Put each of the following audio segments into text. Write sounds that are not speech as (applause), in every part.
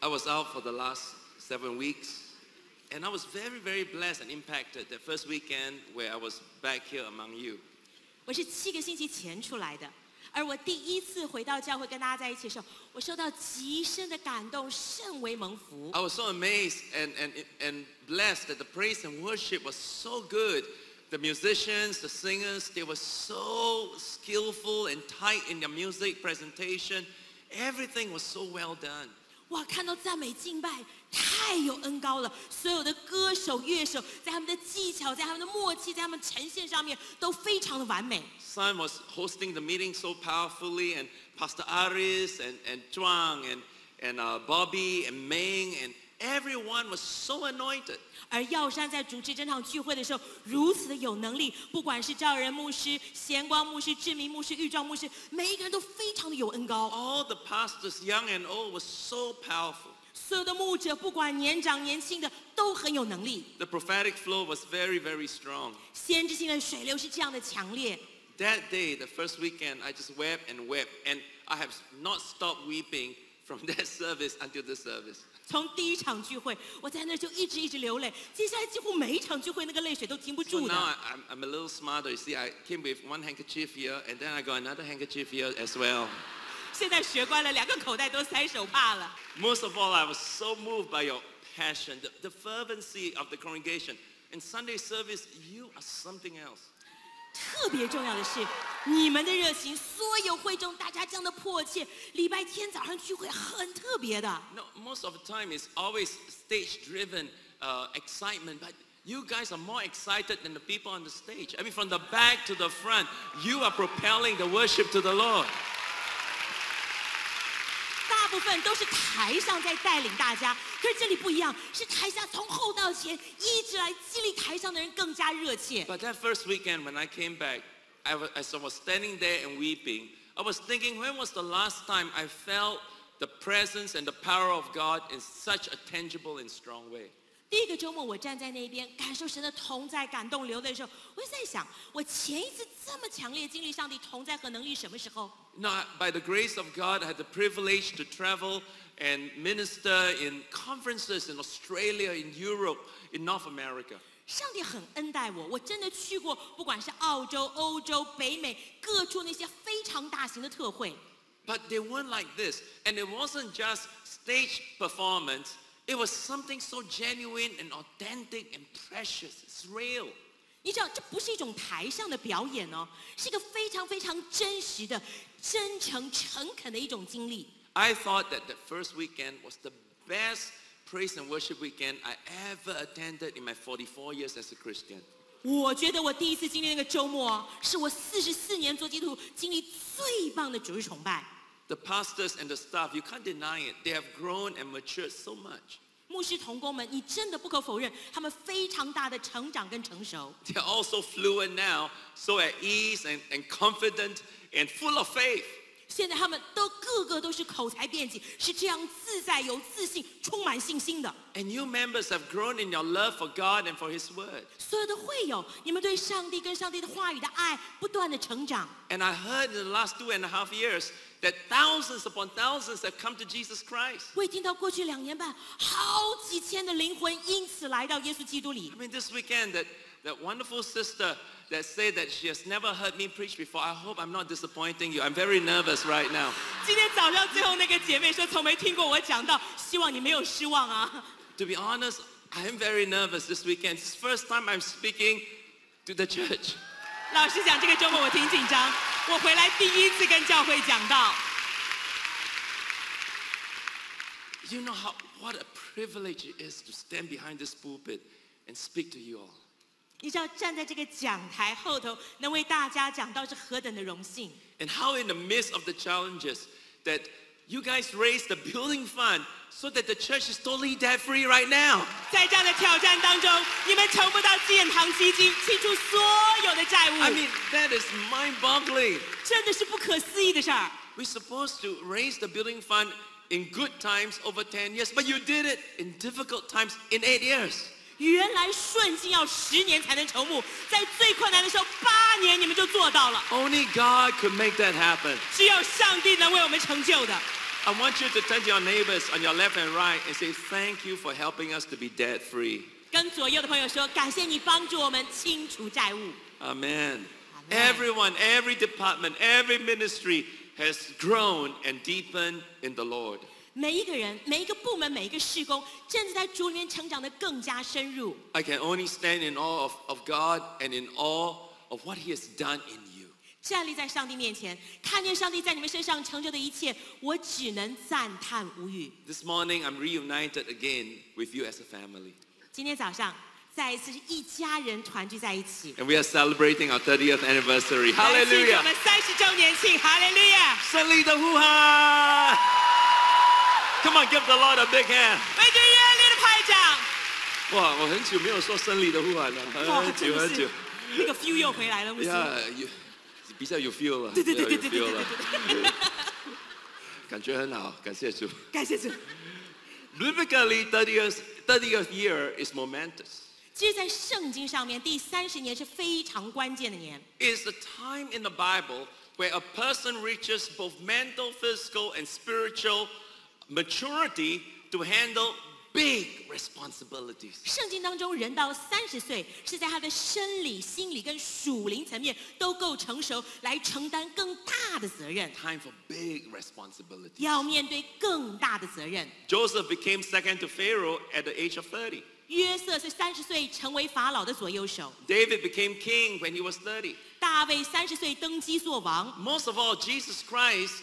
I was out for the last seven weeks, and I was very, very blessed and impacted that first weekend where I was back here among you. 我是七个星期前出来的，而我第一次回到教会跟大家在一起的时候，我受到极深的感动，甚为蒙福。 I was so amazed and, and, and blessed that the praise and worship was so good. The musicians, the singers, they were so skillful and tight in their music presentation. Everything was so well done. 哇，看到赞美敬拜太有恩高了，所有的歌手、乐手在他们的技巧、在他们的默契、在他们呈现上面都非常的完美。Son was hosting the meeting so powerfully, and Pastor Aris and, and Zhuang and, and uh, Bobby and Ming and Everyone was so anointed. 而耀山在主持这场聚会的时候，如此的有能力，不管是赵仁牧师、贤光牧师、志明牧师、玉壮牧师，每一个人都非常的有恩膏。All the pastors, young and old, was so powerful. 所有的牧者，不管年长年轻的，都很有能力。The prophetic flow was very, very strong. 先知性的水流是这样的强烈。That day, the first weekend, I just wept and wept, and I have not stopped weeping from (laughs) that service until this service. 从第一场聚会，我在那就一直一直流泪，接下来几乎每一场聚会那个泪水都停不住的 So 住 now。I'm, I'm a little smarter. You see, I came with one handkerchief here, and then I got another handkerchief here as well. 现在学乖了，两个口袋都塞手帕了。Most of all, I was so moved by your passion, the, the fervency of the congregation. In Sunday service, you are something else. 特别重要的是，你们的热情，所有会众大家这样的迫切，礼拜天早上聚会很特别的。No, most of the time it's always stage-driven uh, excitement, but you guys are more excited than the people on the stage. I mean, from the back to the front, you are propelling the worship to the Lord. 大部分都是台上在带领大家，可是这里不一样，是台下从后到前一直来激励台上的人更加热切。 But that first weekend when I came back, I was, as I was standing there and weeping, I was thinking, when was the last time I felt the presence and the power of God in such a tangible and strong way? 第一个周末，我站在那边感受神的同在、感动、流泪的时候，我就在想，我前一次这么强烈经历上帝同在和能力什么时候？ No, by the grace of God, I had the privilege to travel and minister in conferences in Australia, in Europe, in North America. 上帝很恩待我，我真的去过，不管是澳洲、欧洲、北美各处那些非常大型的特会。 But they weren't like this. And it wasn't just stage performance. It was something so genuine and authentic and precious. It's real. 你知道，这不是一种台上的表演哦，是一个非常非常真实的、真诚、诚恳的一种经历。 I thought that the first weekend was the best praise and worship weekend I ever attended in my 44 years as a Christian. 我觉得我第一次经历那个周末哦，是我四十四年做基督徒经历最棒的主日崇拜。 The pastors and the staff, you can't deny it. They have grown and matured so much. 牧师同工们，你真的不可否认，他们非常大的成长跟成熟。 They're also fluent now, so at ease and, and confident and full of faith. 现在他们都个个都是口才辩解，是这样自在、有自信、充满信心的。And you members have grown in your love for God and for His Word. 所有的会友，你们对上帝跟上帝的话语的爱不断的成长。And I heard in the last two and a half years that thousands upon thousands have come to Jesus Christ. 我也听到过去两年半，好几千的灵魂因此来到耶稣基督里 I。mean, this weekend, that, that wonderful sister that said that she has never heard me preach before, I hope I'm not disappointing you. I'm very nervous right now. 今天早上最后那个姐妹说，从没听过我讲到，希望你没有失望啊。 To be honest, I am very nervous this weekend. It's the first time I'm speaking to the church. 老实讲，这个周末我挺紧张，我回来第一次跟教会讲道。 You know how, what a privilege it is to stand behind this pulpit and speak to you all. 你知道站在这个讲台后头，能为大家讲道是何等的荣幸。 And how in the midst of the challenges that you guys raised the building fund so that the church is totally debt free right now. 在这样的挑战当中，你们筹不到建堂基金，清除所有的债务， I mean, that is mind-boggling. 真的是不可思议的事儿。 We're supposed to raise the building fund in good times over 10 years, but you did it in difficult times in eight years. 原来顺境要十年才能筹募，在最困难的时候八年你们就做到了， Only God could make that happen. 只有上帝能为我们成就的。 I want you to turn to your neighbors on your left and right and say, Thank you for helping us to be debt free. 跟左右的朋友说，感谢你帮助我们清除债务。 Amen. Amen. Everyone, every department, every ministry has grown and deepened in the Lord. 每一个人、每一个部门、每一个事工，正在主里面成长的更加深入。I can only stand in awe of, of God and in awe of what He has done in you. 站立在上帝面前，看见上帝在你们身上成就的一切，我只能赞叹无语。This morning, I'm reunited again with you as a family. 今天早上再一次是一家人团聚在一起，And we are celebrating our 30th anniversary. Hallelujah. 我们三十周年庆，哈利路亚！胜利的呼喊 Come on, give the Lord a big hand. 为主热烈的拍掌！哇，我很久没有说胜利的呼喊了，哇，很真的是久很久。那个 feel 又(laughs) 回来了，不是？ Yeah, you, 比较有 feel 了，对对对比较有对对对 feel 对了，对，感觉很好，感谢主。感谢主。 Biblically, 30th, 30th year is momentous. 其实，在圣经上面，第三十年是非常关键的年， It's the time in the Bible where a person reaches both mental, physical, and spiritual maturity to handle big responsibilities. 圣经当中，人到三十岁是在他的生理、心理跟属灵层面都够成熟，来承担更大的责任， Time for big responsibilities. 要面对更大的责任。 Joseph became second to Pharaoh at the age of 30. 约瑟是三十岁成为法老的左右手， David became king when he was 30. 大卫三十岁登基做王， Most of all, Jesus Christ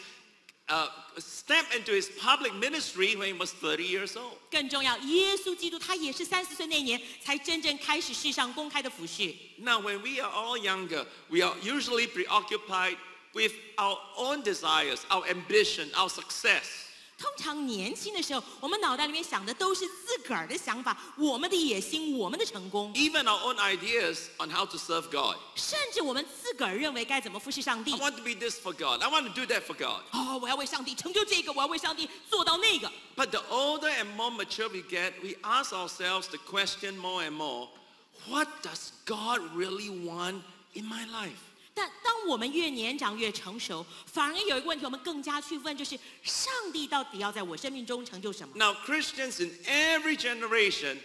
uh, stepped into his public ministry when he was 30 years old. 更重要，耶稣基督他也是三十岁那年才真正开始世上公开的服侍。 Now, when we are all younger, we are usually preoccupied with our own desires, our ambition, our success. 通常年轻的时候，我们脑袋里面想的都是自个儿的想法、我们的野心、我们的成功，even our own ideas on how to serve God. 甚至我们自个儿认为该怎么服侍上帝 I。want to be this for God. I want to do that for God. 哦，我要为上帝成就这个，我要为上帝做到那个。But the older and more mature we get, we ask ourselves the question more and more, what does God really want in my life? 但当我们越年长越成熟，反而有一个问题，我们更加去问，就是上帝到底要在我生命中成就什么？Now, Christians in every generation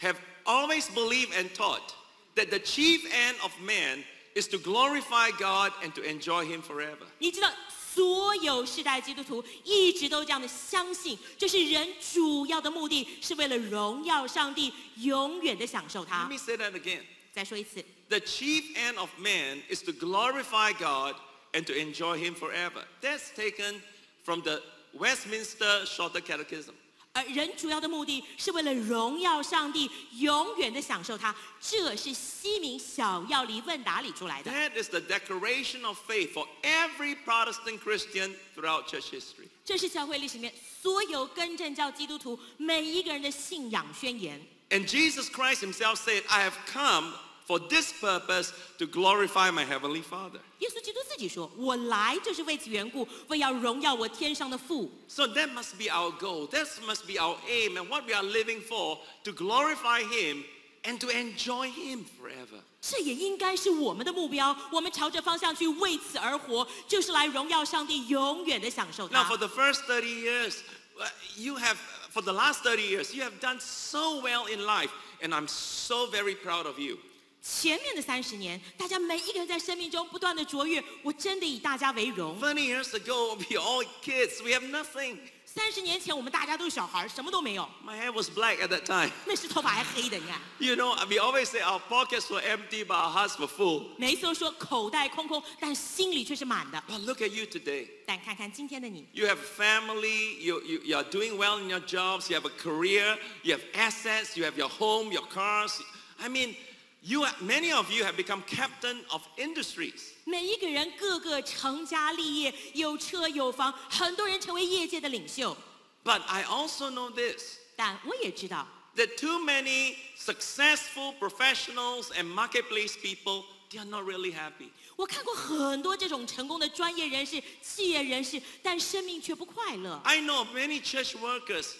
have always believed and taught that the chief end of man is to glorify God and to enjoy Him forever. 你知道，所有世代基督徒一直都这样的相信，就是人主要的目的是为了荣耀上帝，永远的享受他 Let 他 me。say that again. 再说一次，the chief end of man is to glorify God and to enjoy him forever. That's taken from the Westminster Shorter Catechism. 而人主要的目的是为了荣耀上帝，永远的享受他，这是西敏小要理问答里出来的。That is the declaration of faith for every Protestant Christian throughout church history. 这是教会历史里面所有更正教基督徒每一个人的信仰宣言。And Jesus Christ Himself said, "I have come for this purpose to glorify my heavenly Father. 耶稣基督自己说：“我来就是为此缘故，为要荣耀我天上的父。 So that must be our goal. That must be our aim and what we are living for to glorify him and to enjoy him forever. ”这也应该是我们的目标。我们朝着方向去为此而活，就是来荣耀上帝，永远的享受 Now 他 for。the first 30 years, uh, you have, for the last 30 years, you have done so well in life and I'm so very proud of you. 前面的三十年，大家每一个人在生命中不断的卓越，我真的以大家为荣。 20 years ago, we are all kids. We have nothing. 三十年前，我们大家都是小孩，什么都没有， My hair was black at that time. 那时头发还黑的，你看。 You know, we always say our pockets were empty, but our hearts were full. 每一次都说口袋空空，但心里却是满的。 But look at you today. 但看看今天的你， You have family, you, you, you are doing well in your jobs, you have a career, you have assets, you have your home, your cars. I mean, you are, many of you have become captain of industries. 每一个人个个成家立业，有车有房，很多人成为业界的领袖。 But I also know this, 但我也知道， that too many successful professionals and marketplace people, they are not really happy. 我看过很多这种成功的专业人士、企业人士，但生命却不快乐。 I know of many church workers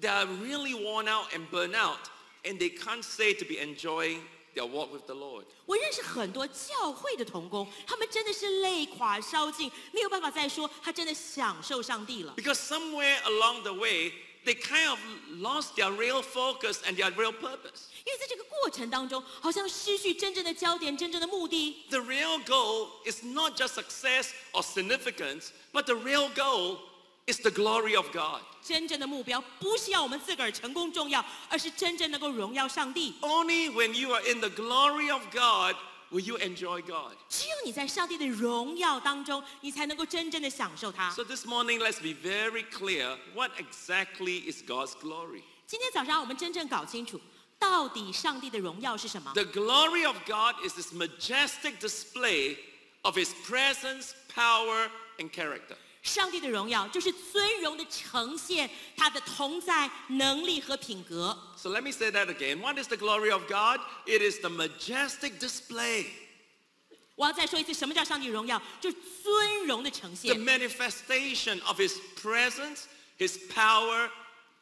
that are really worn out and burnt out, and they can't say to be enjoying their walk with the Lord. 我认识很多教会的童工，他们真的是累垮烧尽，没有办法再说他真的享受上帝了。 Because somewhere along the way, they kind of lost their real focus and their real purpose. 因为在这个过程当中，好像失去真正的焦点、真正的目的。 The real goal is not just success or significance, but the real goal is the glory of God. 真正的目标不是要我们自个儿成功重要，而是真正能够荣耀上帝。 Only when you are in the glory of God will you enjoy God. 只有你在上帝的荣耀当中，你才能够真正的享受它。 So this morning, let's be very clear what exactly is God's glory. 今天早上我们真正搞清楚，到底上帝的荣耀是什么？ The glory of God is this majestic display of His presence, power, and character. 上帝的荣耀就是尊荣的呈现，他的同在、能力和品格。 So let me say that again. What is the glory of God? It is the majestic display, 我要再说一次，什么叫上帝荣耀？就是尊荣的呈 the 现， manifestation of His presence, His power,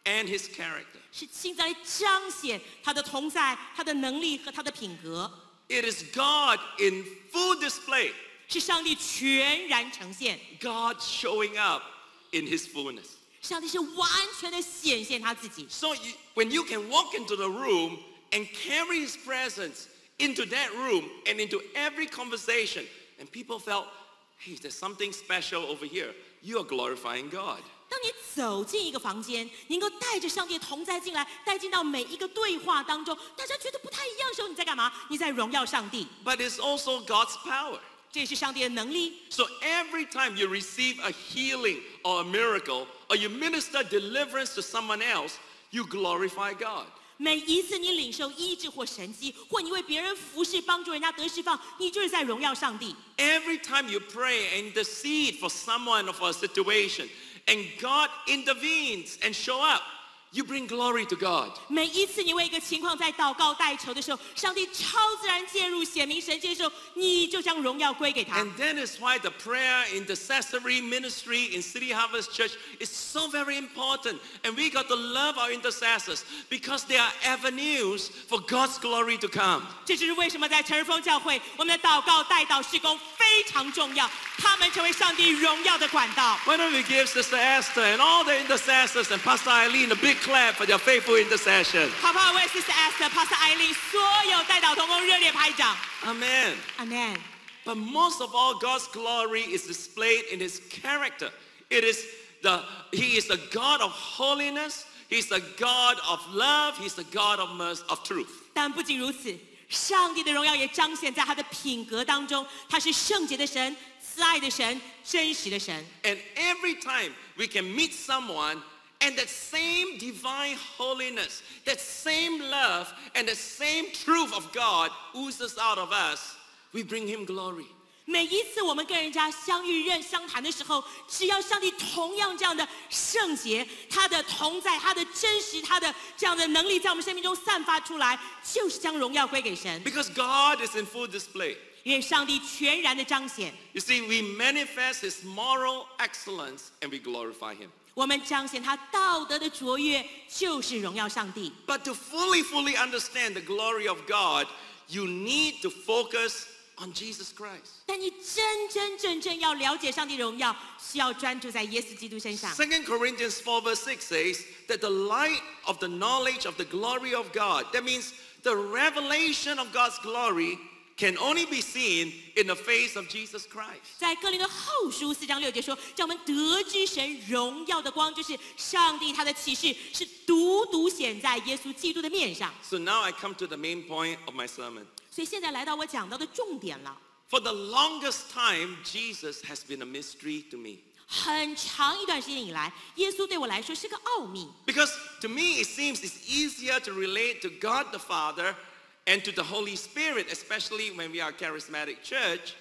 and His character. 是亲自来彰显他的同在、他的能力和他的品格， It is God in full display, 是上帝全然呈现。 God showing up in His fullness. 上帝是完全的显现他自己。 So you, when you can walk into the room and carry His presence into that room and into every conversation, and people felt, hey, there's something special over here, you are glorifying God. 当你走进一个房间，你能够带着上帝的同在进来，带进到每一个对话当中，大家觉得不太一样的时候，你在干嘛？你在荣耀上帝， But it's also God's power. 这也是上帝的能力。 So every time you receive a healing or a miracle, or you minister deliverance to someone else, you glorify God. 每一次你领受医治或神迹，或你为别人服侍、帮助人家得释放，你就是在荣耀上帝。 Every time you pray and intercede for someone or for a situation, and God intervenes and show up, You bring glory to God. 每一次你为一个情况在祷告代求的时候，上帝超自然介入显明神界的时候，你就将荣耀归给他。And that is why the prayer intercessory ministry in City Harvest Church is so very important. And we got to love our intercessors because they are avenues for God's glory to come. 这就是为什么在城丰教会，我们的祷告代祷事工非常重要，他们成为上帝荣耀的管道。Why don't we give Sister Esther and all the intercessors and Pastor Eileen a big clap for their faithful intercession? 好不好？为 Sister Esther、Pastor 艾丽所有代祷同工热烈拍掌。 Amen. Amen。 But most of all, God's glory is displayed in his character. It is the he is the God of holiness, he's the God of love, he's the God of mercy, of truth. 但不仅如此，上帝的荣耀也彰显在他的品格当中，他是圣洁的神、慈爱的神、真实的神。 And every time we can meet someone and that same divine holiness, that same love, and the same truth of God oozes out of us, we bring him glory. 每一次我们跟人家相遇、认、相谈的时候，只要上帝同样这样的圣洁，他的同在、他的真实、他的这样的能力在我们生命中散发出来，就是将荣耀归给神， Because God is in full display. 因为上帝全然的彰显。 You see, we manifest his moral excellence and we glorify him. 我们彰显他道德的卓越，就是荣耀上帝。 But to fully, fully understand the glory of God, you need to focus on Jesus Christ. 但你真真正正要了解上帝的荣耀，需要专注在耶稣基督身上。 2 Corinthians 4 verse 6 says that the light of the knowledge of the glory of God, that means the revelation of God's glory can only be seen in the face of Jesus Christ. 在哥林多后书四章六节说，叫我们得知神荣耀的光，就是上帝他的启示是独独显在耶稣基督的面上。 So now I come to the main point of my sermon. 所以现在来到我讲到的重点了。 For the longest time, Jesus has been a mystery to me. 很长一段时间以来，耶稣对我来说是个奥秘， Because to me, it seems it's easier to relate to God the Father and to the Holy Spirit, especially when we are a charismatic church,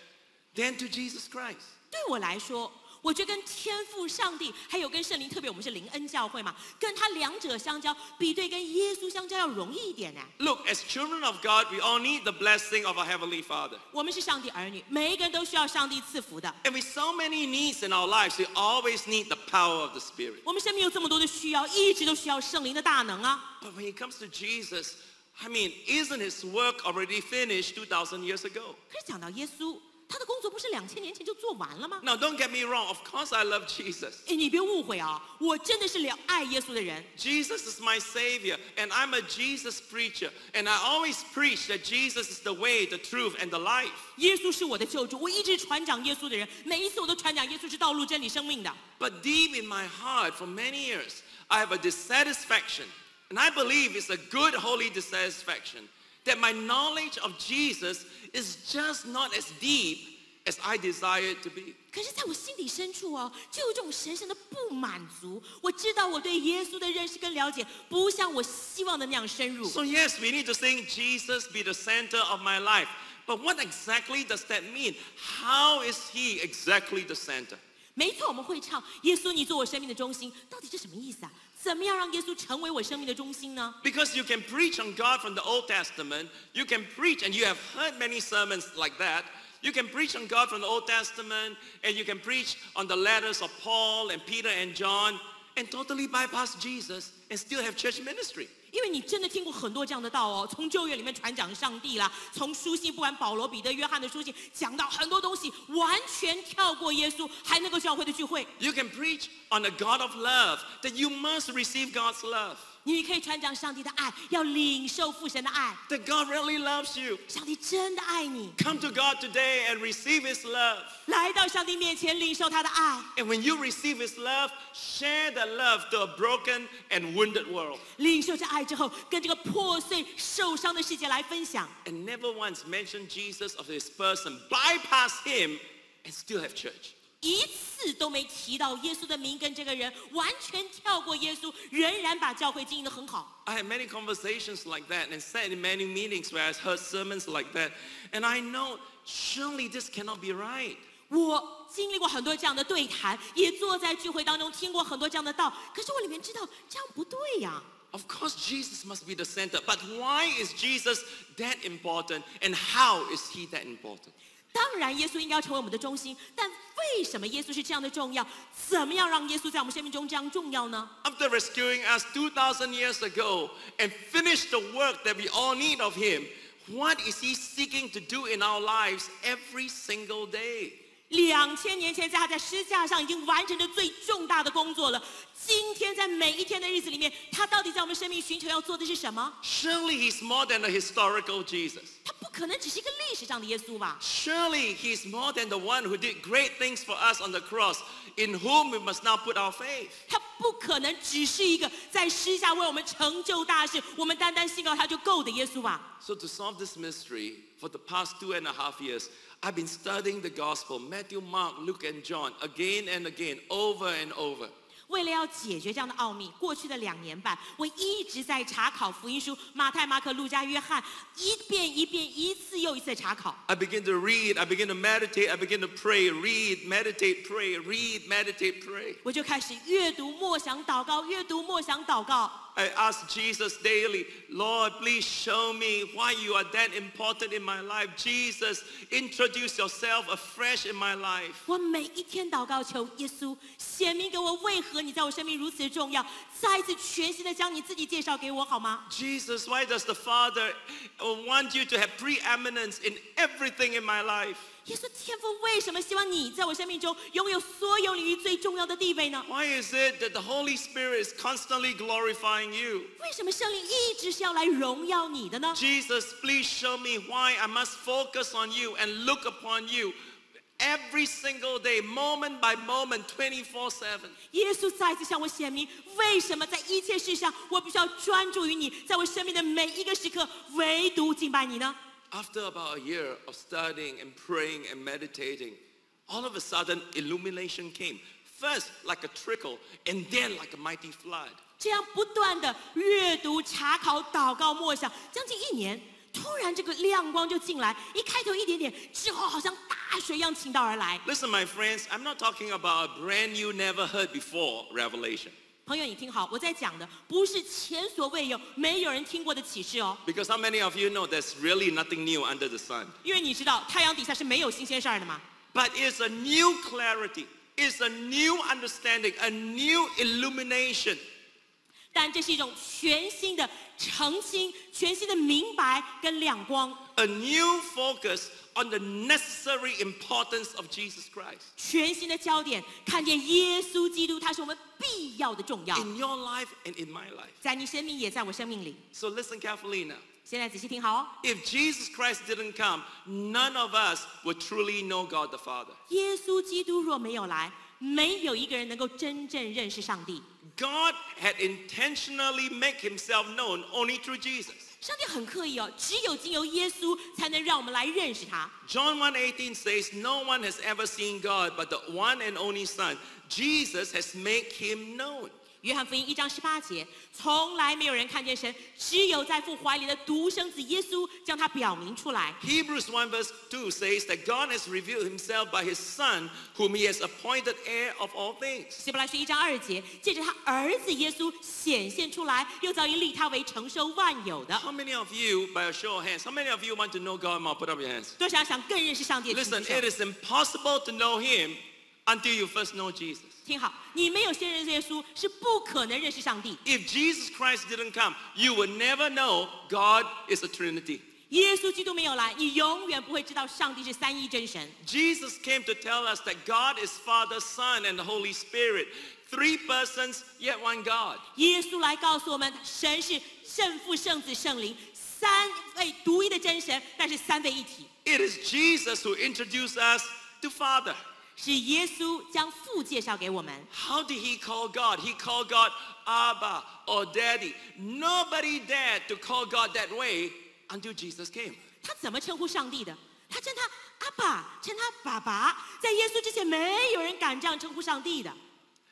than to Jesus Christ. 对我来说，我觉得跟天父、上帝，还有跟圣灵，特别我们是灵恩教会嘛，跟他两者相交，比对跟耶稣相交要容易一点呢。Look, as children of God, we all need the blessing of our heavenly Father. 我们是上帝儿女，每一个人都需要上帝赐福的。And with so many needs in our lives, we always need the power of the Spirit. 我们生命有这么多的需要，一直都需要圣灵的大能啊。But when it comes to Jesus. I mean, isn't his work already finished 2,000 years ago? 可是讲到耶稣，他的工作不是两千年前就做完了吗？ Now, don't get me wrong. Of course, I love Jesus. 哎，你别误会啊，我真的是了爱耶稣的人。 Jesus is my Savior, and I'm a Jesus preacher. And I always preach that Jesus is the way, the truth, and the life. 耶稣是我的救主，我一直传讲耶稣的人，每一次我都传讲耶稣是道路、真理、生命的。 But deep in my heart, for many years, I have a dissatisfaction. And I believe it's a good, holy dissatisfaction that my knowledge of Jesus is just not as deep as I desire it to be. 可是，在我心底深处哦，就有一种深深的不满足。我知道我对耶稣的认识跟了解，不像我希望的那样深入。 So, yes, we need to sing Jesus be the center of my life. But what exactly does that mean? How is He exactly the center? 没错，我们会唱“耶稣，你做我生命的中心”，到底是什么意思啊？怎么样让耶稣成为我生命的中心呢？ Because you can preach on God from the Old Testament. You can preach, and you have heard many sermons like that. You can preach on God from the Old Testament, and you can preach on the letters of Paul and Peter and John, and totally bypass Jesus and still have church ministry. 因为你真的听过很多这样的道哦，从旧约里面传讲上帝啦，从书信不管保罗、彼得、约翰的书信讲到很多东西，完全跳过耶稣，还能够教会的聚会。You can preach on a God of love, that you must receive God's love, 你可以传讲上帝的爱，要领受父神的爱。 that God really loves you. 上帝真的爱你， Come to God today and receive His love. 来到上帝面前领受他的爱， And when you receive His love, share that love to a broken and wounded world. 领受这爱之后，跟这个破碎受伤的世界来分享。 and never once mention Jesus of his person, bypass him, and still have church. 一次都没提到耶稣的名跟这个人，完全跳过耶稣，仍然把教会经营得很好。 I had many conversations like that and sat in many meetings where I heard sermons like that. And I know surely this cannot be right. 我经历过很多这样的对谈，也坐在聚会当中听过很多这样的道，可是我里面知道这样不对呀。 Of course, Jesus must be the center. But why is Jesus that important? And how is he that important? 当然，耶稣应该要成为我们的中心，但为什么耶稣是这样的重要？怎么样让耶稣在我们生命中这样重要呢？ After rescuing us 2,000 years ago and finished the work that we all need of him, what is he seeking to do in our lives every single day? 两千年前，在他在十字架上已经完成了最重大的工作了。今天在每一天的日子里面，他到底在我们生命寻求要做的是什么？Surely he's more than a historical Jesus. 他不可能只是一个历史上的耶稣吧？Surely he's more than the one who did great things for us on the cross, in whom we must now put our faith. 他不可能只是一个在十字架为我们成就大事，我们单单信靠他就够的耶稣吧？So to solve this mystery, for the past two and a half years, I've been studying the gospel, Matthew, Mark, Luke, and John, again and again, over and over. 为了要解决这样的奥秘，过去的两年半，我一直在查考福音书，马太、马可、路加、约翰，一遍一遍，一次又一次的查考。 I begin to read, I begin to meditate, I begin to pray, read, meditate, pray, read, meditate, pray. 我就开始阅读、默想、祷告，阅读、默想、祷告。 I ask Jesus daily, Lord, please show me why you are that important in my life. Jesus, introduce yourself afresh in my life. 我每一天祷告求耶稣显明给我为何你在我生命如此的重要，再一次全新的将你自己介绍给我好吗？ Jesus, why does the Father uh, want you to have preeminence in everything in my life? 耶稣天父为什么希望你在我生命中拥有所有领域最重要的地位呢？Why is it that the Holy Spirit is constantly glorifying you? 为什么圣灵一直是要来荣耀你的呢？Jesus, please show me why I must focus on you and look upon you every single day, moment by moment, 24 7. 耶稣再次向我显明，为什么在一切事上我必须要专注于你，在我生命的每一个时刻，唯独敬拜你呢？After about a year of studying and praying and meditating, all of a sudden illumination came. First like a trickle, and then like a mighty flood. 这样不断的阅读、查考、祷告、默想，将近一年，突然这个亮光就进来，一开头一点点，之后好像大水一样倾倒而来。 Listen, my friends, I'm not talking about a brand new, never heard before revelation. 朋友，你听好，我在讲的不是前所未有、没有人听过的启示哦，Because how many of you know there's really nothing new under the sun? 因为你知道太阳底下是没有新鲜事儿的吗。But it's a new clarity, it's a new understanding, a new illumination. 但这是一种全新的澄清、全新的明白跟亮光，A new focus on the necessary importance of Jesus Christ 全新的焦点，看见耶稣基督，他是我们必要的重要，in your life and in my life. 在你生命也在我生命里。So listen carefully now. 现在仔细听好哦，If Jesus Christ didn't come, none of us would truly know God the Father. 耶稣基督若没有来，没有一个人能够真正认识上帝。God had intentionally make himself known only through Jesus. 上帝很刻意哦，只有经由耶稣才能让我们来认识他。 John 1:18 says, "No one has ever seen God but the one and only Son. Jesus has made him known." 约翰福音一章十八节，从来没有人看见神，只有在父怀里的独生子耶稣将他表明出来。 Hebrews 1 verse 2 says that God has revealed himself by his Son, whom he has appointed heir of all things. 希伯来书一章二节，借着他儿子耶稣显现出来，又早已立他为承受万有的。 How many of you, by a show of hands, how many of you want to know God more? Put up your hands. 多少想更认识上帝的？请 Listen, 举手 it is impossible to know him until you first know Jesus. 听好，你没有先认识耶稣，是不可能认识上帝。 If Jesus Christ didn't come, you would never know God is a Trinity. 耶稣基督没有来，你永远不会知道上帝是三一真神。 Jesus came to tell us that God is Father, Son, and the Holy Spirit. Three persons, yet one God. 耶稣来告诉我们，神是圣父、圣子、圣灵三位独一的真神，但是三位一体。 It is Jesus who introduced us to Father. 是耶稣将父介绍给我们。 How did he call God? He called God Abba or Daddy. Nobody dared to call God that way until Jesus came. 他怎么称呼上帝的？他称他阿爸，称他爸爸。在耶稣之前，没有人敢这样称呼上帝的。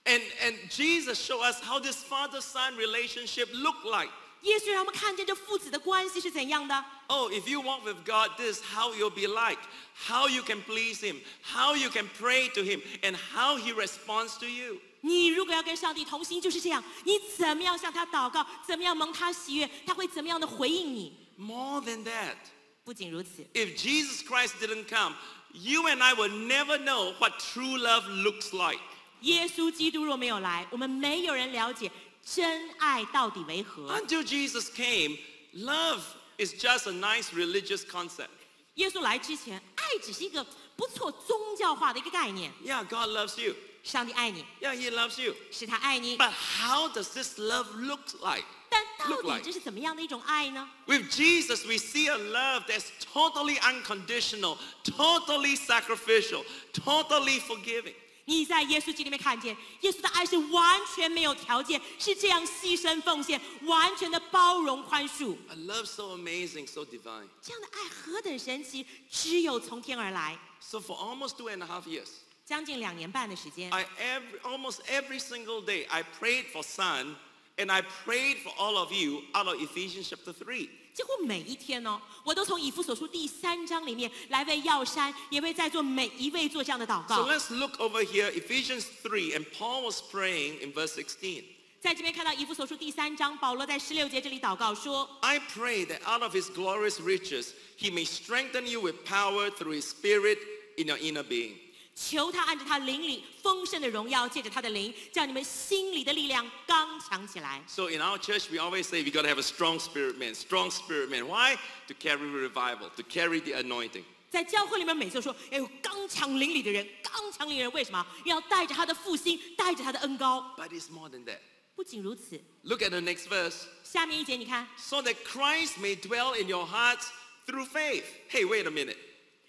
And, and Jesus showed us how this father-son relationship looked like. 耶稣让我们看见这父子的关系是怎样的。 Oh, if you walk with God, this is how you'll be like, how you can please Him, how you can pray to Him, and how He responds to you. 你如果要跟上帝同行，就是这样。你怎么样向他祷告，怎么样蒙他喜悦，他会怎么样的回应你。 More than that, 不仅如此， if Jesus Christ didn't come, you and I will never know what true love looks like. 耶稣基督若没有来，我们没有人了解 真爱到底为何。 Until Jesus came, love is just a nice religious concept. 耶稣来之前，爱只是一个不错宗教化的一个概念。 Yeah, God loves you. 上帝爱你， Yeah, He loves you. 是他爱你， But how does this love look like? 但到 look 底 like? 这是怎么样的一种爱呢？ With Jesus, we see a love that's totally unconditional, totally sacrificial, totally forgiving. 你在耶稣基督里面看见，耶稣的爱是完全没有条件，是这样牺牲奉献，完全的包容宽恕。A love so amazing, so divine. 这样的爱何等神奇，只有从天而来。So for almost two and a half years, 将近两年半的时间，I every, almost every single day I prayed for Son, and I prayed for all of you out of Ephesians chapter 3. 几乎每一天哦，我都从以弗所书第三章里面来为耀山，也为在座每一位做这样的祷告 So。let's look over here, Ephesians 3, and Paul was praying in verse 16. 在这边看到以弗所书第三章，保罗在十六节这里祷告说 I pray that out of his glorious riches, he may strengthen you with power through his spirit in your inner being.：“ 求他按着他灵里丰盛的荣耀，借着他的灵，叫你们心里的力量刚强起来。So in our church, we always say we got to have a strong spirit man, strong spirit man. Why? To carry revival, to carry the anointing. ”在教会里面，每次都说：“要有，刚强灵里的人，刚强灵人，为什么要带着他的复兴，带着他的恩高？But it's more than that. 不仅如此，Look at the next verse. 下面一节你看，So that Christ may dwell in your hearts through faith. Hey, wait a minute.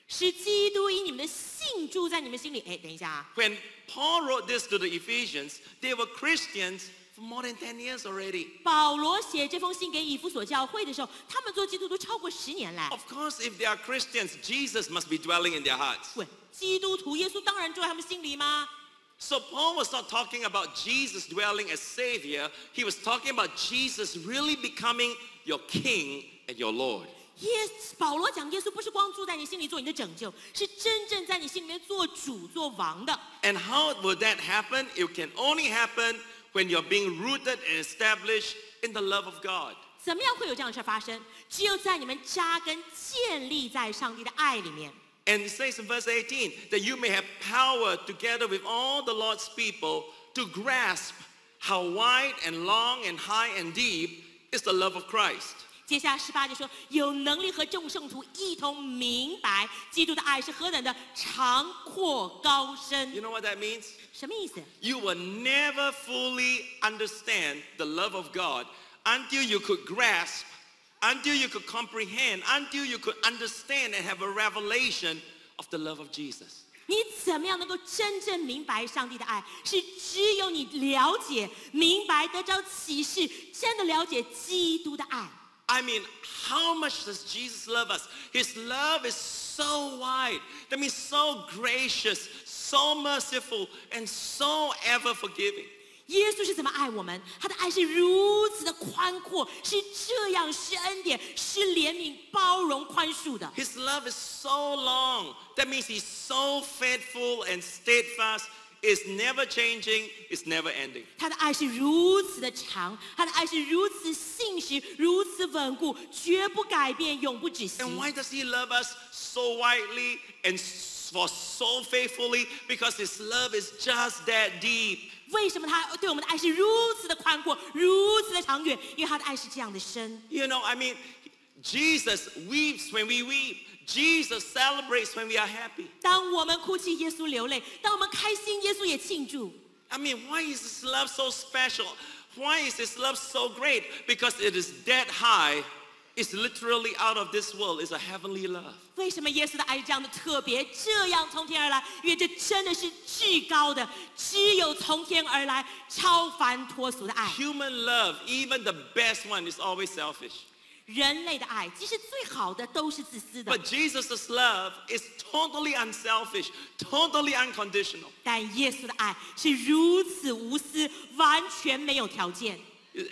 使基督以你们的信住在你们心里。哎，等一下啊， When Paul wrote this to the Ephesians, they were Christians for more than 10 years already. 保罗写这封信给以弗所教会的时候，他们做基督徒超过十年来。 Of course, if they are Christians, Jesus must be dwelling in their hearts. 喂，基督徒耶稣当然住在他们心里吗？ So Paul was not talking about Jesus dwelling as Savior. He was talking about Jesus really becoming your King and your Lord. 耶，保罗讲耶稣不是光住在你心里做你的拯救，是真正在你心里面做主做王的。 And how would that happen? It can only happen when you're being rooted and established in the love of God. 怎么样会有这样的事发生？只有在你们扎根建立在上帝的爱里面。 And it says in verse 18 that you may have power together with all the Lord's people to grasp how wide and long and high and deep is the love of Christ. 接下来十八节说，有能力和众圣徒一同明白基督的爱是何等的长阔高深 You。know what that means? 什么意思？You will never fully understand the love of God until you could grasp, until you could comprehend, until you could understand and have a revelation of the love of Jesus. 你怎么样能够真正明白上帝的爱？是只有你了解、明白、得着启示，真的了解基督的爱。I mean, how much does Jesus love us? His love is so wide. That means so gracious, so merciful, and so ever forgiving. 耶稣是怎么爱我们？他的爱是如此的宽阔，是这样是恩典，是怜悯、包容、宽恕的。 His love is so long. That means he's so faithful and steadfast. It's never changing. It's never ending. 他的爱是如此的长，他的爱是如此信实，如此稳固，绝不改变，永不止息。 And why does he love us so widely and s- for so faithfully? Because his love is just that deep. 为什么他对我们的爱是如此的宽阔，如此的长远？因为他的爱是这样的深。 You know, I mean, Jesus weeps when we weep. Jesus celebrates when we are happy. 当我们哭泣，耶稣流泪；当我们开心，耶稣也庆祝。 I mean, why is this love so special? Why is this love so great? Because it is that high. It's literally out of this world. It's a heavenly love. 为什么耶稣的爱是这样的特别，这样从天而来？因为这真的是至高的，只有从天而来、超凡脱俗的爱。 Human love, even the best one, is always selfish. 人类的爱，即使最好的都是自私的， But Jesus' love is totally unselfish, totally unconditional. 但耶稣的爱是如此无私，完全没有条件。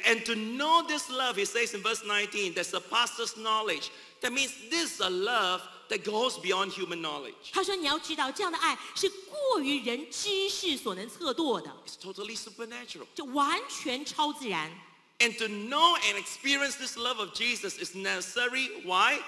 And to know this love, he says in verse 19, that surpasses knowledge. That means this is a love that goes beyond human knowledge. 他说：“你要知道，这样的爱是过于人知识所能测度的， It's totally supernatural. 就完全超自然。 And to know and experience this love of Jesus is necessary. Why?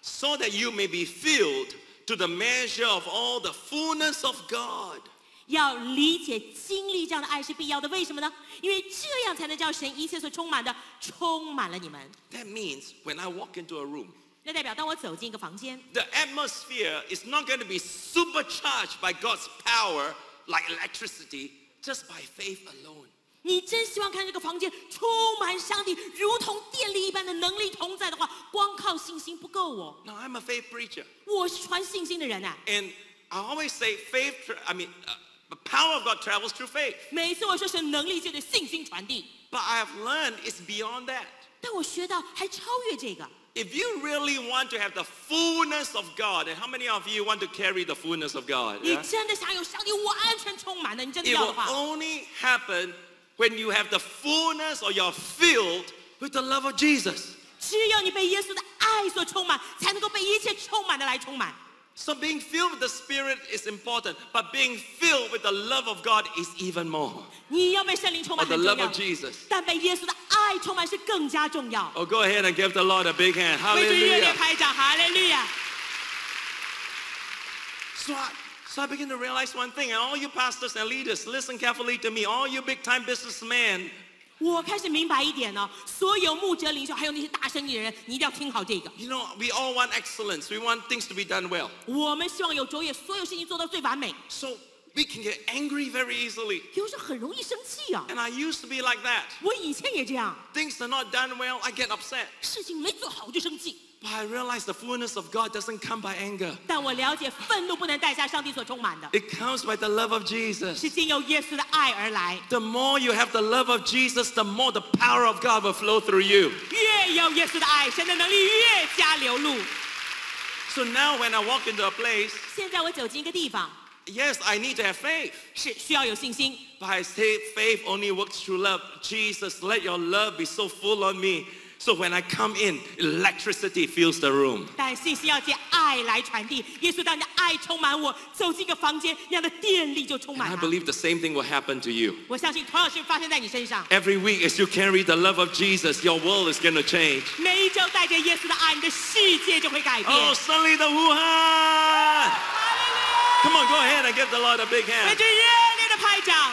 So that you may be filled to the measure of all the fullness of God. 要理解、经历这样的爱是必要的。为什么呢？因为这样才能叫神一切所充满的充满了你们。 That means when I walk into a room, 那代表当我走进一个房间， the atmosphere is not going to be supercharged by God's power like electricity just by faith alone. 你真希望看这个房间充满上帝，如同电力一般的能力同在的话，光靠信心不够哦。 Now, I'm a faith preacher. 我是传信心的人啊。 And I always say faith, tra- I mean, uh, the power of God travels through faith. 每一次我说神能力就得信心传递， But I have learned it's beyond that. 但我学到还超越这个。 If you really want to have the fullness of God, and how many of you want to carry the fullness of God? 你 yeah? 真的想有上帝完全充满的，你真的 It 要的 will 话， only happen when you have the fullness or you're filled with the love of Jesus. 只有你被耶稣的爱所充满，才能够被一切充满的来充满。 So being filled with the Spirit is important, but being filled with the love of God is even more. 你要被圣灵充满 Or the 很重 love 要 of，Jesus. 但被耶稣的爱充满是更加重要。 Oh, go ahead and give the Lord a big hand. 为主热烈 Hallelujah. 拍掌，哈利路亚！ So I, so I begin to realize one thing, and all you pastors and leaders, listen carefully to me. All you big-time businessmen, 我开始明白一点呢，所有牧者领袖，还有那些大生意的人，你一定要听好这个。 you know, we all want excellence. We want things to be done well. 我们希望有卓越，所有事情做到最完美。 So we can get angry very easily. 有时候很容易生气啊， And I used to be like that. 我以前也这样， Things are not done well, I get upset. 事情没做好我就生气。 But I realize the fullness of God doesn't come by anger. 但我了解，愤怒不能带下上帝所充满的， It comes by the love of Jesus. 是经由耶稣的爱而来。 The more you have the love of Jesus, the more the power of God will flow through you. 越有耶稣的爱，神的能力越加流露。 So now when I walk into a place, 现在我走进一个地方， yes, I need to have faith. 是需要有信心， But I say faith only works through love. Jesus, let your love be so full on me. So when I come in, electricity fills the room. 但信息要借爱来传递。耶稣，当你的爱充满我，走进一个房间，那样的电力就充 And 满 I 了。 believe the same thing will happen to you. 我相信同样是发生在你身上。 Every week as you carry the love of Jesus, your world is going to change. 每一周带着耶稣的爱，你的世界就会改变。 Oh, suddenly the Wuhan! Come on, go ahead and give the Lord a big 为 hand. 之热烈的拍掌。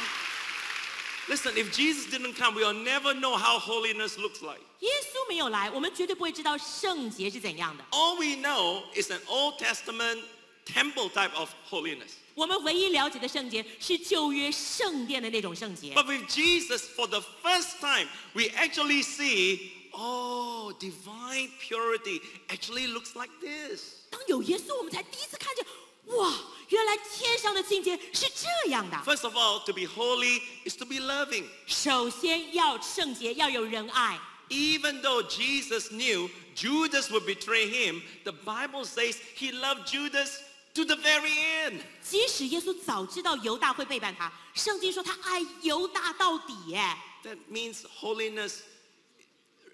Listen, if Jesus didn't come, we'll never know how holiness looks like. 耶稣没有来，我们绝对不会知道圣洁是怎样的。 All we know is an Old Testament temple type of holiness. 我们唯一了解的圣洁是旧约圣殿的那种圣洁。 But with Jesus, for the first time, we actually see, oh, divine purity actually looks like this. 当有耶稣，我们才第一次看见， 哇，原来天上的境界是这样的。 First of all, to be holy is to be loving. 首先要圣洁，要有仁爱。 Even though Jesus knew Judas would betray him, the Bible says he loved Judas to the very end. 即使耶稣早知道犹大会背叛他，圣经说他爱犹大到底。耶， That means holiness.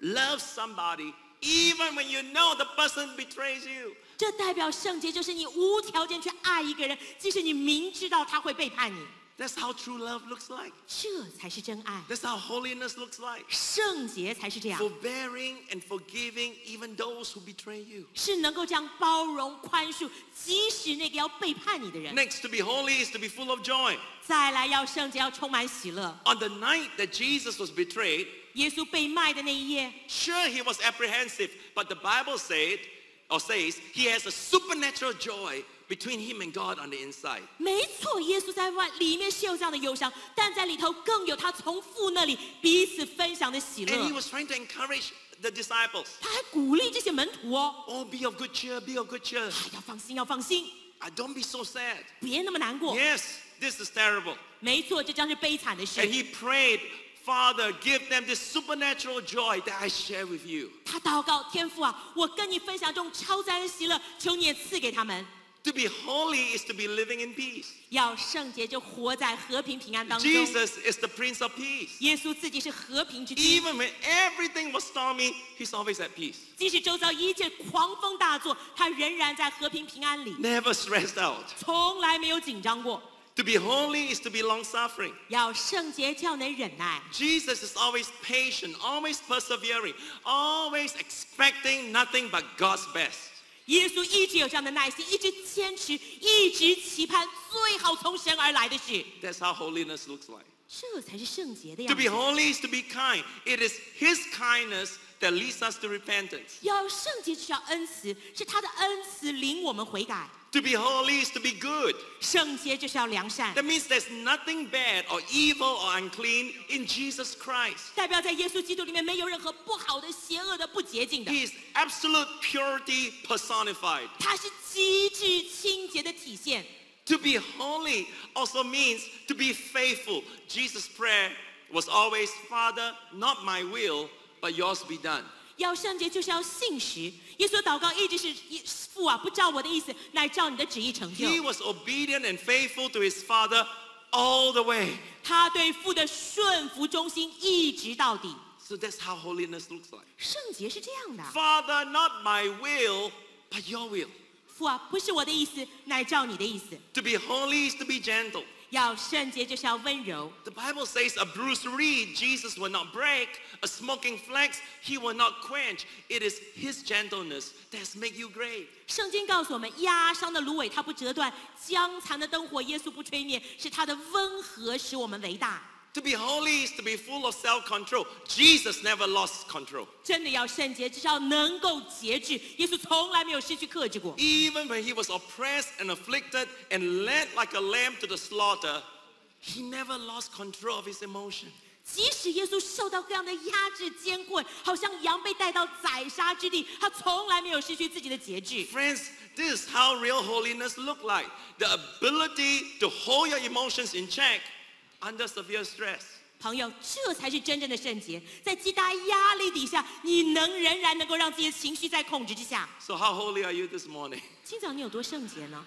Love somebody even when you know the person betrays you. 这代表圣洁就是你无条件去爱一个人，即使你明知道他会背叛你， That's how true love looks like. 这才是真爱。 That's how holiness looks like. 圣洁才是这样， Forbearing and forgiving even those who betray you. 是能够将包容、宽恕，即使那个要背叛你的人。 Next, to be holy is to be full of joy. 再来要圣洁，要充满喜乐。 On the night that Jesus was betrayed, 耶稣被卖的那一夜， sure he was apprehensive, but the Bible said or says he has a supernatural joy between him and God on the inside. 没错，耶稣在外里面是有这样的忧伤，但在里头更有他从父那里彼此分享的喜 And he 乐。 was trying to encourage the disciples. 他还鼓励这些门徒哦， Oh, be of good cheer, be of good cheer. 啊要放心，要放心， Ah, don't be so sad. 别那么难过。 Yes, this is terrible. 没错，这将是悲惨的 And 事。 he prayed, Father, give them this supernatural joy that I share with you. 他祷告天父啊，我跟你分享这种超自然的喜乐，求你也赐给他们。 To be holy is to be living in peace. 要圣洁，就活在和平平安当中。 Jesus is the Prince of Peace. 耶稣自己是和平之君， Even when everything was stormy, he's always at peace. 即使周遭一切狂风大作，他仍然在和平平安里， Never stressed out. 从来没有紧张过。 To be holy is to be long suffering. 要圣洁，就要能忍耐。 Jesus is always patient, always persevering, always expecting nothing but God's best. 耶稣一直有这样的耐心，一直坚持，一直期盼最好从神而来的事， That's how holiness looks like. 这才是圣洁的 To 样 be 子。 holy is to be kind. It is His kindness that leads us to repentance. 要圣洁就是要恩慈，是他的恩慈领我们悔改。 To be holy is to be good. 圣洁就是要良善， That means there's nothing bad or evil or unclean in Jesus Christ. 代表在耶稣基督里面没有任何不好的、邪恶的、不洁净的， He is absolute purity personified. 他是极致清洁的体现。 To be holy also means to be faithful. Jesus' prayer was always, Father, not my will, but yours be done. 要圣洁就是要信实。耶稣祷告一直是父啊，不照我的意思，乃照你的旨意成就。He was obedient and faithful to his Father all the way. 他对父的顺服忠心一直到底。So that's how holiness looks like. 圣洁是这样的，Father, not my will, but your will. 父啊，不是我的意思，乃照你的意思。To be holy is to be gentle. 要圣洁就是要温柔。 The Bible says a bruised reed Jesus will not break, a smoking flax he will not quench. It is his gentleness that has made you great. 圣经告诉我们，压伤的芦苇它不折断，将残的灯火耶稣不吹灭，是他的温和使我们为大。 To be holy is to be full of self-control. Jesus never lost control. 真的要圣洁，至少能够节制。耶稣从来没有失去克制过。 Even when he was oppressed and afflicted and led like a lamb to the slaughter, he never lost control of his emotion. 即使耶稣受到各样的压制、艰困，好像羊被带到宰杀之地，他从来没有失去自己的节制。 Friends, this is how real holiness look like. The ability to hold your emotions in check under severe stress. 朋友，这才是真正的圣洁，在极大压力底下，你能仍然能够让自己的情绪在控制之下。 So how holy are you this morning? 今早你有多圣洁呢？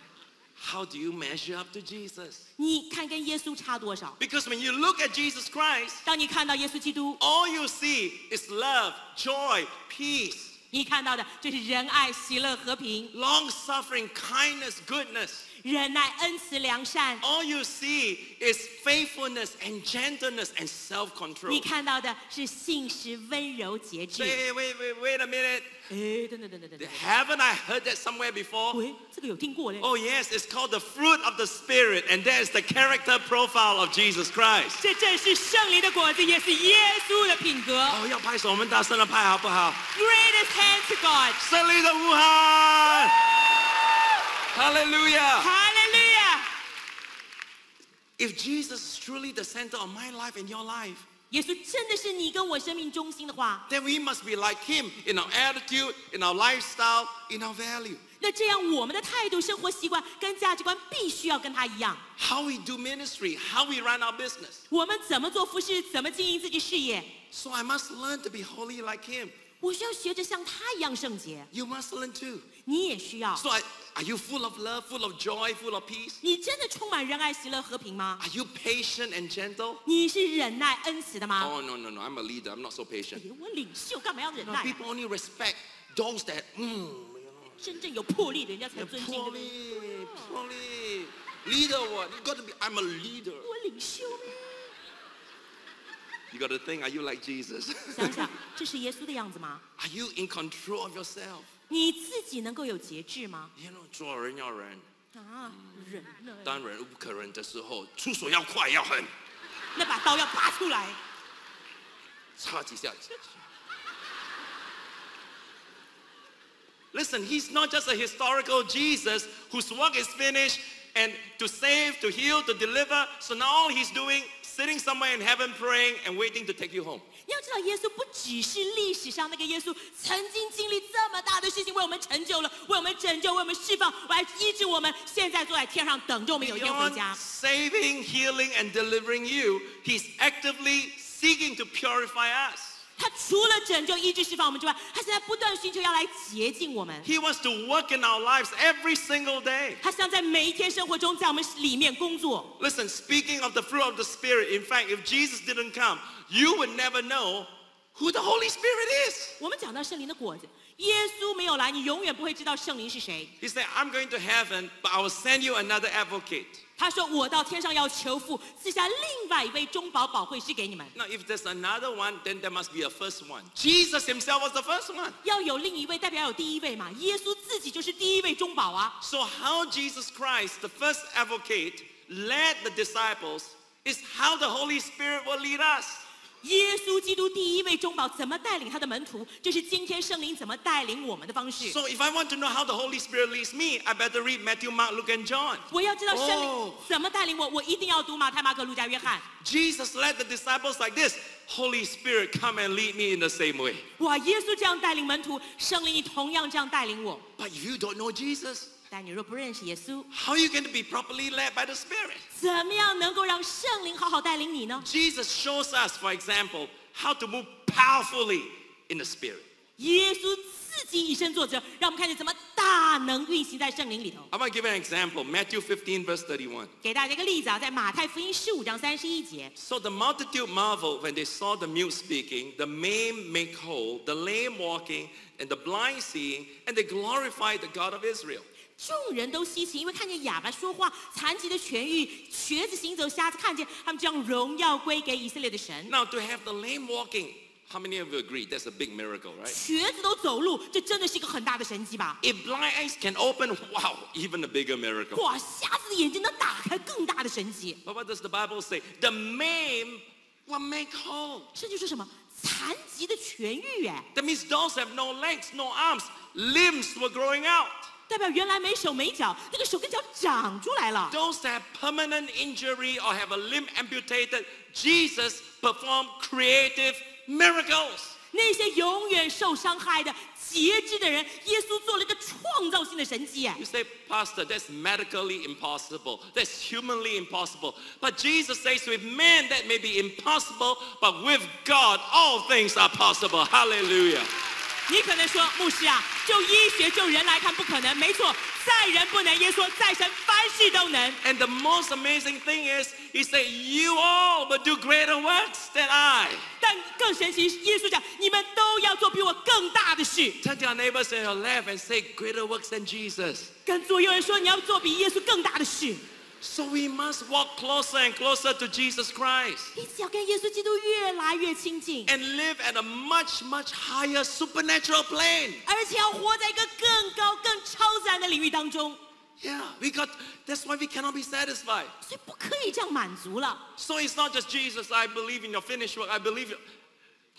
How do you measure up to Jesus? 你看跟耶稣差多少？ Because when you look at Jesus Christ, 当你看到耶稣基督， all you see is love, joy, peace. 你看到的就是仁爱、喜乐、和平、 long suffering, kindness, goodness. 忍耐、恩慈、良善。 All you see is faithfulness and gentleness and self 你 control. 看到的是信实、温柔、节制。 Wait, wait, wait, wait a minute. 哎，等等等等等等， Haven't I heard that somewhere before? 喂，这个有听过嘞？ Oh, yes, it's called the fruit of the Spirit, and that is the character profile of Jesus Christ. 这正是圣灵的果子，也是耶稣的品格。哦，要拍手，我们大声的拍好不好？ Greatest hand to God，胜利的呼喊 Hallelujah. Hallelujah. If Jesus is truly the center of my life and your life, then we must be like him in our attitude, in our lifestyle, in our value. 那这样我们的态度、生活习惯跟价值观必须要跟他一样。How we do ministry, how we run our business。我们怎么做服侍，怎么经营自己事业？So I must learn to be holy like Him. 我需要学着像他一样圣洁。You must learn too. 你也需要。 So I, are you full of love, full of joy, full of peace? 你真的充满仁爱、喜乐、和平吗？ Are you patient and gentle? 你是忍耐、恩慈的吗？ Oh, no, no, no. I'm a leader. I'm not so 哎 patient. 呀我领袖干嘛要忍 No, 耐啊、 people only respect those that, mm, you know, 真正有魄力的人家才 they're 尊敬的。 poorly, poorly. Leader what? You got to be, I'm a leader. 我领袖呢？ You got to think, are you like Jesus? 想(laughs) 想，这是耶稣的样子吗？ are you in control of yourself? 你自己能够有节制吗做人要忍，啊，忍耐，当忍无可忍的时候，出手要快要狠，那把刀要拔出来。插几下。Listen, he's not just a historical Jesus whose work is finished and to save, to heal, to deliver. So now all he's doing, sitting somewhere in heaven praying and waiting to take you home. 要知道耶稣不只是历史上那个耶稣曾经经历这么大的事情为我们成就了为我们拯救为我们释放我还医治我们现在坐在天上等着我们有一天回家。Saving healing and delivering you he's actively seeking to purify us. 他除了拯救、医治、释放我们之外，他现在不断寻求要来洁净我们。He wants to work in our lives every single day. 他想在每一天生活中，在我们里面工作。Listen, speaking of the fruit of the Spirit, in fact, if Jesus didn't come, you would never know who the Holy Spirit is. 我们讲到圣灵的果子，耶稣没有来，你永远不会知道圣灵是谁。 He said, I'm going to heaven, but I will send you another advocate. 他说：“我到天上要求父赐下另外一位中保保惠师给你们， Now, if there's another one, then there must be a first one. Jesus himself was the first one. 要有另一位，代表有第一位嘛。耶稣自己就是第一位中保啊。 So, how Jesus Christ, the first advocate, led the disciples is how the Holy Spirit will lead us. 耶稣基督第一位中保怎么带领他的门徒，这是今天圣灵怎么带领我们的方式。So, if I want to know how the Holy Spirit leads me, I better read Matthew, Mark, Luke, and John. 我要知道圣灵哦怎么带领我，我一定要读马太、马可、路加、约翰。Jesus led the disciples like this Holy Spirit, come and lead me in the same way. 哇，耶稣这样带领门徒，圣灵你同样这样带领我。But if you don't know Jesus, 但你若不认识耶稣， how are you going to be properly led by the Spirit? 怎么样能够让圣灵好好带领你呢？ Jesus shows us, for example, how to move powerfully in the Spirit. 耶稣自己以身作则，让我们看见怎么大能运行在圣灵里头。 I'm going to give an example Matthew 15, verse 31. 给大家一个例子啊，在马太福音十五章三十一节， So the multitude marveled when they saw the mute speaking, the maimed make whole, the lame walking, and the blind seeing, and they glorified the God of Israel. 众人都稀奇，因为看见哑巴说话，残疾的痊愈，瘸子行走，瞎子看见，他们将荣耀归给以色列的神。 Now, to have the lame walking, how many of you agree that's a big miracle, right? 瘸子都走路，这真的是一个很大的神迹吧？ If blind eyes can open, (laughs) wow, even a bigger miracle. 哇，瞎子的眼睛能打开，更大的神迹。 But what does the Bible say? The maimed will make whole. 这就是什么？残疾的痊愈，哎， That means those have no legs, no arms, limbs were growing out. 代表原来没手没脚，那个手跟脚长出来了。 Those that have permanent injury or have a limb amputated, Jesus performed creative miracles. 那些永远受伤害的截肢的人，耶稣做了一个创造性的神迹，哎 You，say, Pastor, that's medically impossible. That's humanly impossible. But Jesus says, with man that may be impossible, but with God all things are possible. Hallelujah. 你可能说，牧师啊，就医学就人来看不可能，没错，在人不能，耶稣说在神凡事都能。And the most amazing thing is, he said, you all will do greater works than I. 但更神奇，耶稣讲，你们都要做比我更大的事。Turn to your your neighbors on your left and say, Greater works than Jesus. 跟左右人说，你要做比耶稣更大的事。So we must walk closer and closer to Jesus Christ 因此要跟耶稣基督越来越亲近， and live at a much, much higher supernatural plane. 而且要活在一个更高、更超自然的领域当中。 Yeah, we got, that's why we cannot be satisfied. 所以不可以这样满足了。 So it's not just Jesus, I believe in your finished work, I believe you.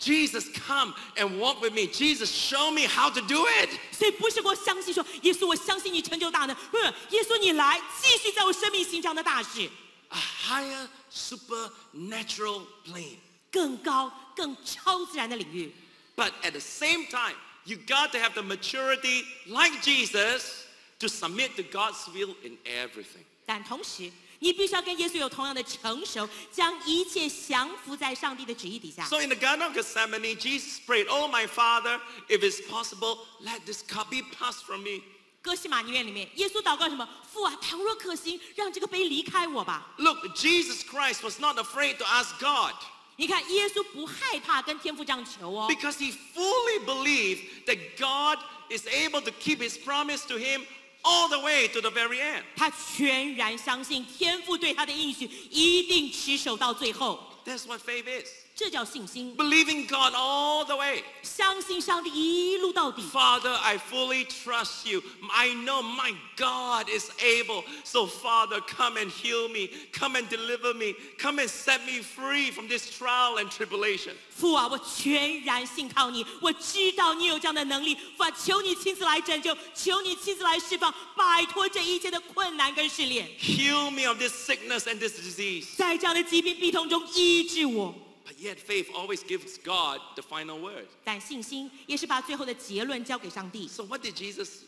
Jesus, come and walk with me. Jesus, show me how to do it. 所以不是我相信说，耶稣，我相信你成就大能，不是耶稣，你来继续在我生命行这样的大事， A higher supernatural plane. 更高、更超自然的领域。 But at the same time, you got to have the maturity like Jesus to submit to God's will in everything. 但同时， 你必须要跟耶稣有同样的成熟，将一切降服在上帝的旨意底下。So in the Garden of Gethsemane, Jesus prayed, "Oh my Father, if it's possible, let this cup be passed from me." 客西马尼园里面，耶稣祷告什么？父啊，倘若可行，让这个杯离开我吧。Look, Jesus Christ was not afraid to ask God. 你看，耶稣不害怕跟天父这样求哦。Because he fully believed that God is able to keep his promise to him all the way to the very end. 他全然相信天父对他的应许一定持守到最后，That's what faith is. 这叫信心。 Believing God all the way. 相信上帝一路到底。 Father, I fully trust you. I know my God is able. So, Father, come and heal me. Come and deliver me. Come and set me free from this trial and tribulation. 父啊，我全然信靠你，我知道你有这样的能力。父啊，求你亲自来拯救，求你亲自来释放，摆脱这一切的困难跟试炼， Heal me of this sickness and this disease. 在这样的疾病病痛中医治我。 But yet, faith always gives God the final word. 但信心也是把最后的结论交给上帝。 So, what did Jesus,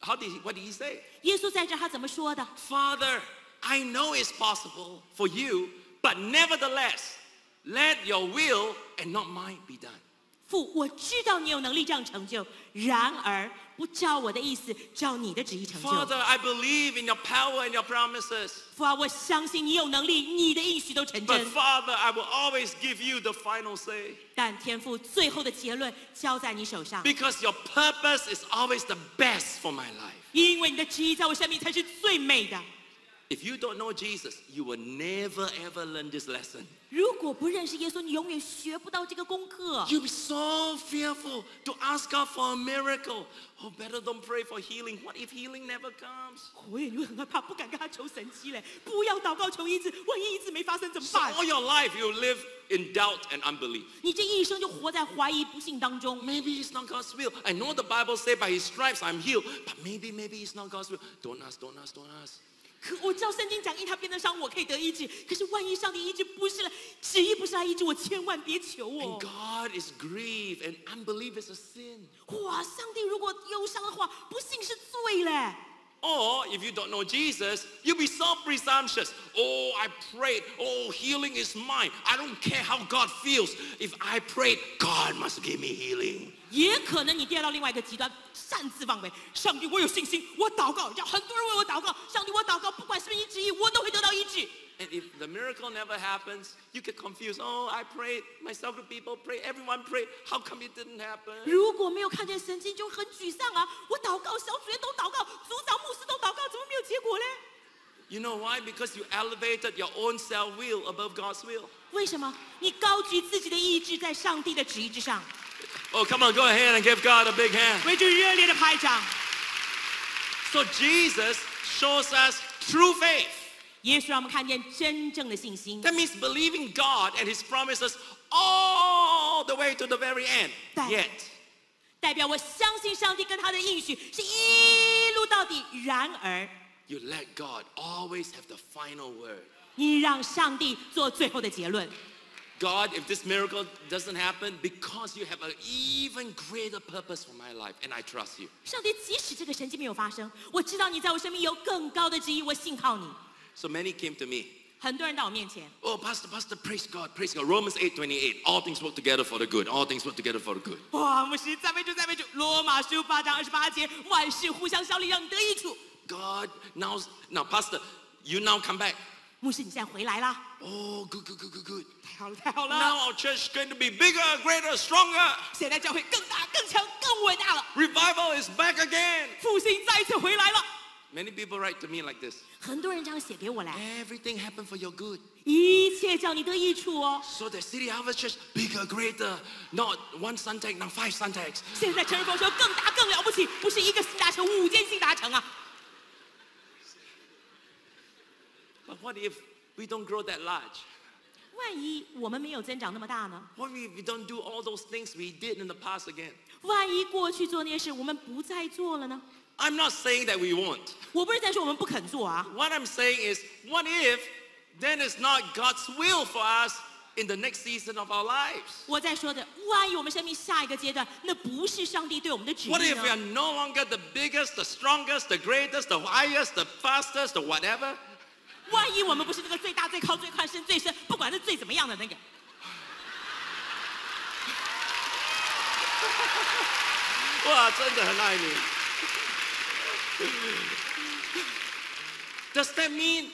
how did he, what did he say? 耶稣在这儿他怎么说的？ Father, I know it's possible for you, but nevertheless, let your will and not mine be done. 父，我知道你有能力这样成就，然而不照我的意思，照你的旨意成就。Father, I believe in your power and your promises. 父啊，我相信你有能力，你的应许都成真 But。Father, I will always give you the final say 但天父最后的结论交在你手上，because your purpose is always the best for my life. 因为你的旨意在我生命才是最美的。If you don't know Jesus, you will never ever learn this lesson. 如果不认识耶稣，你永远学不到这个功课。 You'll be so fearful to ask God for a miracle. Oh, better don't pray for healing. What if healing never comes? 我也会很害怕，不敢跟他求神迹嘞。不要祷告求医治，万一医治没发生怎么 So 办？ all your life you live in doubt and unbelief. 你这一生就活在怀疑不信当中。 Maybe it's not God's will. I know the Bible says by His stripes I'm healed, but maybe, maybe it's not God's will. Don't ask, don't ask, don't ask. 可我知道圣经讲因他变得伤，我可以得医治。可是万一上帝医治不是来，旨意不是来医治我，千万别求 And 哦。 God is grieved, and unbelief is a sin. 哇，上帝如果忧伤的话，不信是罪嘞。 Or if you don't know Jesus, you'll be so presumptuous. Oh, I prayed. Oh, healing is mine. I don't care how God feels. If I prayed, God must give me healing. 也可能你跌到另外一个极端，擅自妄为。上帝，我有信心，我祷告，让很多人为我祷告。上帝，我祷告，不管是不是你旨意，我都会得到医治。And if the miracle never happens, you get confused. Oh, I prayed. Myself to people pray. Everyone prayed. How come it didn't happen? 如果没有看见神迹，就很沮丧啊！我祷告，小组员都祷告，组长、牧师都祷告，怎么没有结果嘞？You know why? Because you elevated your own self will above God's will. 为什么？你高举自己的意志在上帝的旨意之上。Oh, come on, go ahead and give God a big hand. 为主热烈的拍掌。 So Jesus shows us true faith. 耶稣让我们看见真正的信心， That means believing God and His promises all the way to the very end. That- Yet, 代表我相信上帝跟他的应许是一路到底。然而， you let God always have the final word. 你让上帝做最后的结论。 God, if this miracle doesn't happen, because you have an even greater purpose for my life, and I trust you. 上帝，即使这个神迹没有发生，我知道你在我生命有更高的旨意，我信靠你。 So many came to me. 很多人到我面前， Oh, Pastor, Pastor, praise God, praise God. Romans 8 28. All things work together for the good. All things work together for the good. 哇，牧师赞美主，赞美主。罗马书八章二十八节，万事互相效力，让你得益处。 God, now, now, Pastor, you now come back. 牧师，你现在回来啦， Oh, good, good, good, good, good. 太好了，太好了。 Now our church is going to be bigger, greater, stronger. 现在教会更大、更 强、更伟大了。 Revival is back again. 复兴再次回来了。 Many people write to me like this 很多人这样写给我来， Everything happened for your good. 一切叫你得益处哦。 So the City Harvest Church, bigger, greater, not one Suntec, now five Suntecs. 现在陈日峰说更大更了不起，不是一个新达城，五间新达城啊。 But what if we don't grow that large? 万一我们没有增长那么大呢？ What if we don't do all those things we did in the past again? 万一过去做那些事我们不再做了呢？ I'm not saying that we won't. 我不是在说我们不肯做啊， What I'm saying is, what if then it's not God's will for us in the next season of our lives? 我在说的，万一我们生命下一个阶段，那不是上帝对我们的旨 What 意 if we are 呢？ no longer the biggest, the strongest, the greatest, the highest, the fastest, the whatever? 万一我们不是那个最大、最高、最快、深、最深，不管是最怎么样的那个， 哇，真的很爱你。Does (laughs) that mean,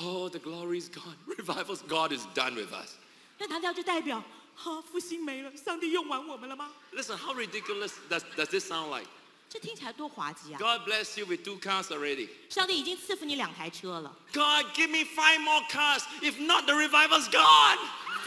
oh, the glory is gone? (laughs) Revival's God is done with us. 那难道就代表啊复兴没了，上帝用完我们了吗？ Listen, how ridiculous does, does this sound like? 这听起来多滑稽啊！ God bless you with two cars already. 上帝已经赐福你两台车了， God, give me five more cars. If not, the revival's gone.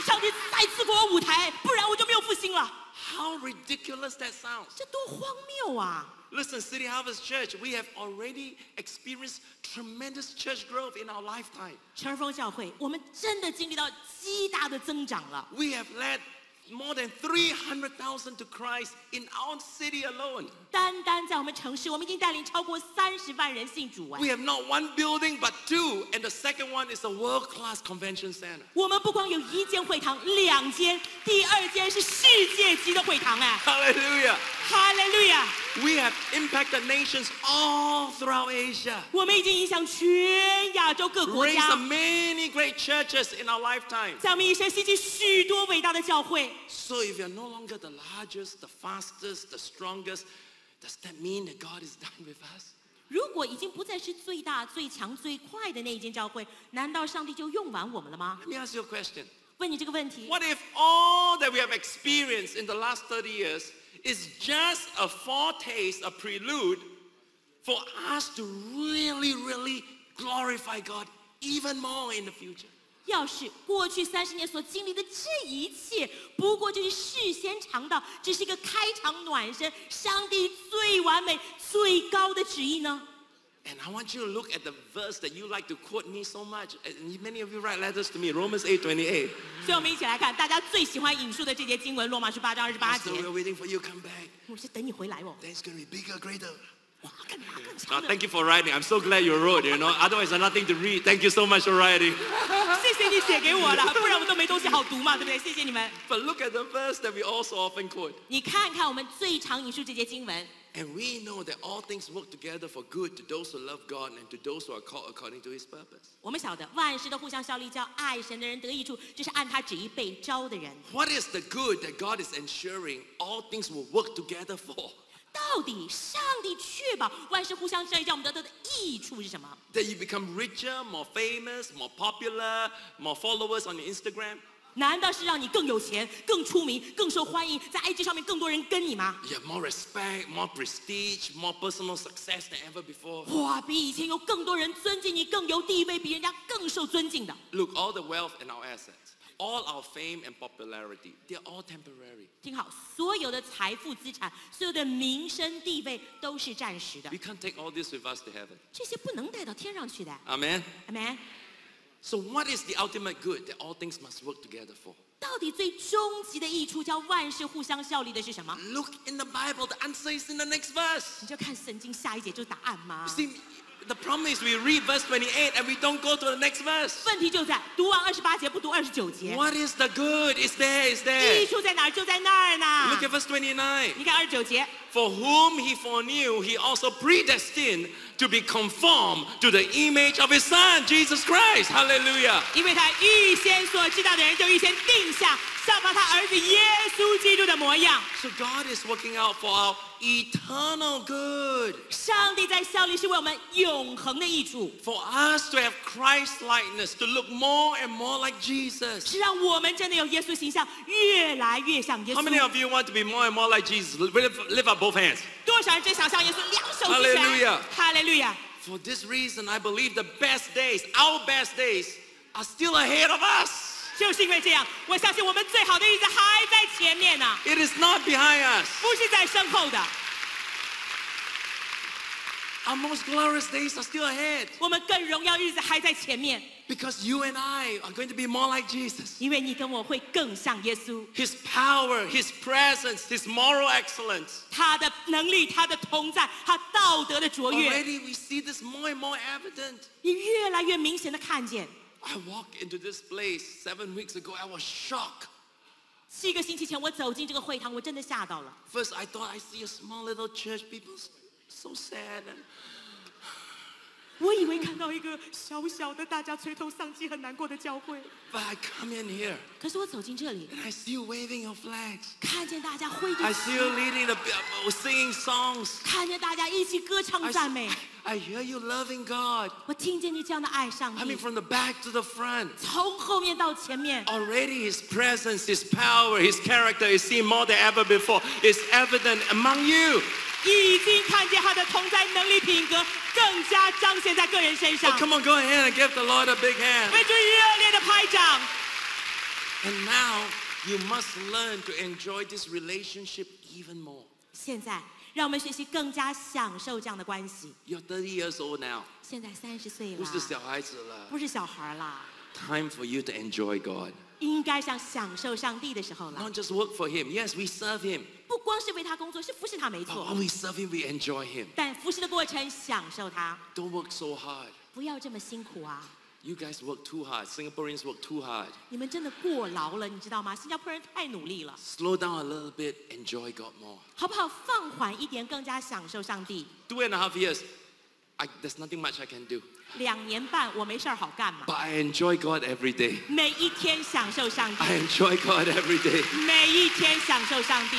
上帝再赐给我五台，不然我就没有复兴了。 How ridiculous that sounds. 这多荒谬啊！ Listen, City Harvest Church, we have already experienced tremendous church growth in our lifetime. 陈儿峰教会，我们真的经历到极大的增长了。 We have led more than 300,000 to Christ in our city alone. 单单在我们城市，我们已经带领超过三十万人信主哎 We。have not one building but two, and the second one is a world-class convention center. 我们不光有一间会堂，两间，第二间是世界级的会堂哎！ Hallelujah. 哈利路亚！ We have impacted nations all throughout Asia. 我们已经影响全亚洲各国 Raised 家 many great churches in our lifetime. 在我们一生兴起许多伟大的教会。 So if you're no longer the largest, the fastest, the strongest, does that mean that God is done (laughs) with us? 如果已经不再是最大、最强、最快的那一间教会，难道上帝就用完我们了吗？ Let me ask you a question. 问你这个问题： What if all that we have experienced in the last 30 years is just a foretaste, a prelude for us to really, really glorify God even more in the future? 要是过去三十年所经历的这一切，不过就是事先尝到，只是一个开场暖身，上帝最完美、最高的旨意呢？ And I want you to look at the verse that you like to quote me so much. And many of you write letters to me, Romans 8:28. 所以，我们一起来看大家最喜欢引述的这节经文，《罗马书八章二十八节 So。we're waiting for you to come back. (laughs) 我是等你回来哦。 Then it's going to be bigger, greater. 哇，更大更 Uh, 长的。 thank you for writing. I'm so glad you wrote, you know. Otherwise, there's nothing to read. Thank you so much for writing. (laughs) 谢谢你写给我了，不然我们都没东西好读嘛，对不对？谢谢你们。 But look at the verse that we also often quote. 你看看我们最常引述这节经文， And we know that all things work together for good to those who love God and to those who are called according to his purpose. 我们晓得万事都互相效力，叫爱神的人得益处，这是按他旨意被招的人。 What is the good that God is ensuring all things will work together for? 到底上帝确保万事互相效力，叫我们得到的益处是什么？ That you become richer, more famous, more popular, more followers on your Instagram? 难道是让你更有钱、更出名、更受欢迎，在 IG 上面更多人跟你吗？ You have more respect, more prestige, more personal success than ever before. 哇，比以前有更多人尊敬你，更有地位，比人家更受尊敬的。 Look, all the wealth and our assets, all our fame and popularity, they're all temporary. 听好，所有的财富资产，所有的名声地位都是暂时的 We，can't take all this with us to heaven. 这些不能带到天上去的。 Amen. 阿门。 So what is the ultimate good that all things must work together for? 到底最终极的益处，叫万事互相效力的是什么？ Look in the Bible, the answer is in the next verse. 你就看圣经下一节就是答案吗 You？see, the problem is we read verse 28 and we don't go to the next verse. 问题就在读完二十八节不读二十九节， What is the good? It's there, it's 益 there. 处在哪儿？就在那儿呢 Look。at verse 29. 你看二十九节， For whom he foreknew, he also predestined to be conformed to the image of his son, Jesus Christ. Hallelujah. 因为他预先所知道的人，就预先定下 效法他儿子耶稣基督的模样。 So God is working out for our eternal good. 上帝在效力是为我们永恒的益处， For us to have Christ likeness, to look more and more like Jesus. 是让我们真的有耶稣形象，越来越像耶 How many 稣。 of you want to be more and more like Jesus? Lift, lift up both hands. 多少人真想像耶稣，两手举起 Hallelujah 来，哈利路亚！ For this reason, I believe the best days, our best days, are still ahead of us. 就是因为这样，我相信我们最好的日子还在前面呢、 It is not behind us. 不是在身后的。 Our most glorious days are still ahead 我们更荣耀日子还在前面， because you and I are going to be more like Jesus. 因为你跟我会更像耶稣， His power, His presence, His moral excellence. 他的能力、他的同在、他道德的卓越， Already we see this more and more evident. 你越来越明显的看见。 I walked into this place seven weeks ago. I was shocked. 七个星期前，我走进这个会堂，我真的吓到了。 First, I thought I see a small little church. People s- so sad. 我以为看到一个小小的、大家垂头丧气、很难过的教会，but I come in here 可是我走进这里，and I see you waving your flags. 看见大家挥着 I see you leading the uh, singing songs. 看见大家一起歌唱赞美 s-，I hear you loving God. 我听见你这样的爱上 I 帝 mean,，from the back to the front. 从后面到前面， Already His presence, His power, His character is seen more than ever before. It's evident among you. 已经看见他的同在能力品格更加彰显在个人身 Oh, 上。 come on, go ahead and give the Lord a big hand. 为主热烈的拍掌。 And now you must learn to enjoy this relationship even more. 现在， 让我们学习更加享受这样的关系。You're thirty years old now. 现在三十岁了不，是小孩子了。不是小孩啦，Time for you to enjoy God. 应该像享受上帝的时候了。Not just work for Him. Yes, we serve Him. 不光是为他工作，是服侍他没 But 错 while，we serve Him, we enjoy Him. 但服侍的过程享受他，Don't work so hard. 不要这么辛苦啊！You guys work too hard. Singaporeans work too hard. 你们真的过劳了，你知道吗？新加坡人太努力了， Slow down a little bit. Enjoy God more. 好不好？放缓一点，更加享受上帝。 Two and a half years. I, there's nothing much I can do. 两年半我没事儿好干嘛？ But I enjoy God every day. 每一天享受上帝， I enjoy God every day. 每一天享受上帝。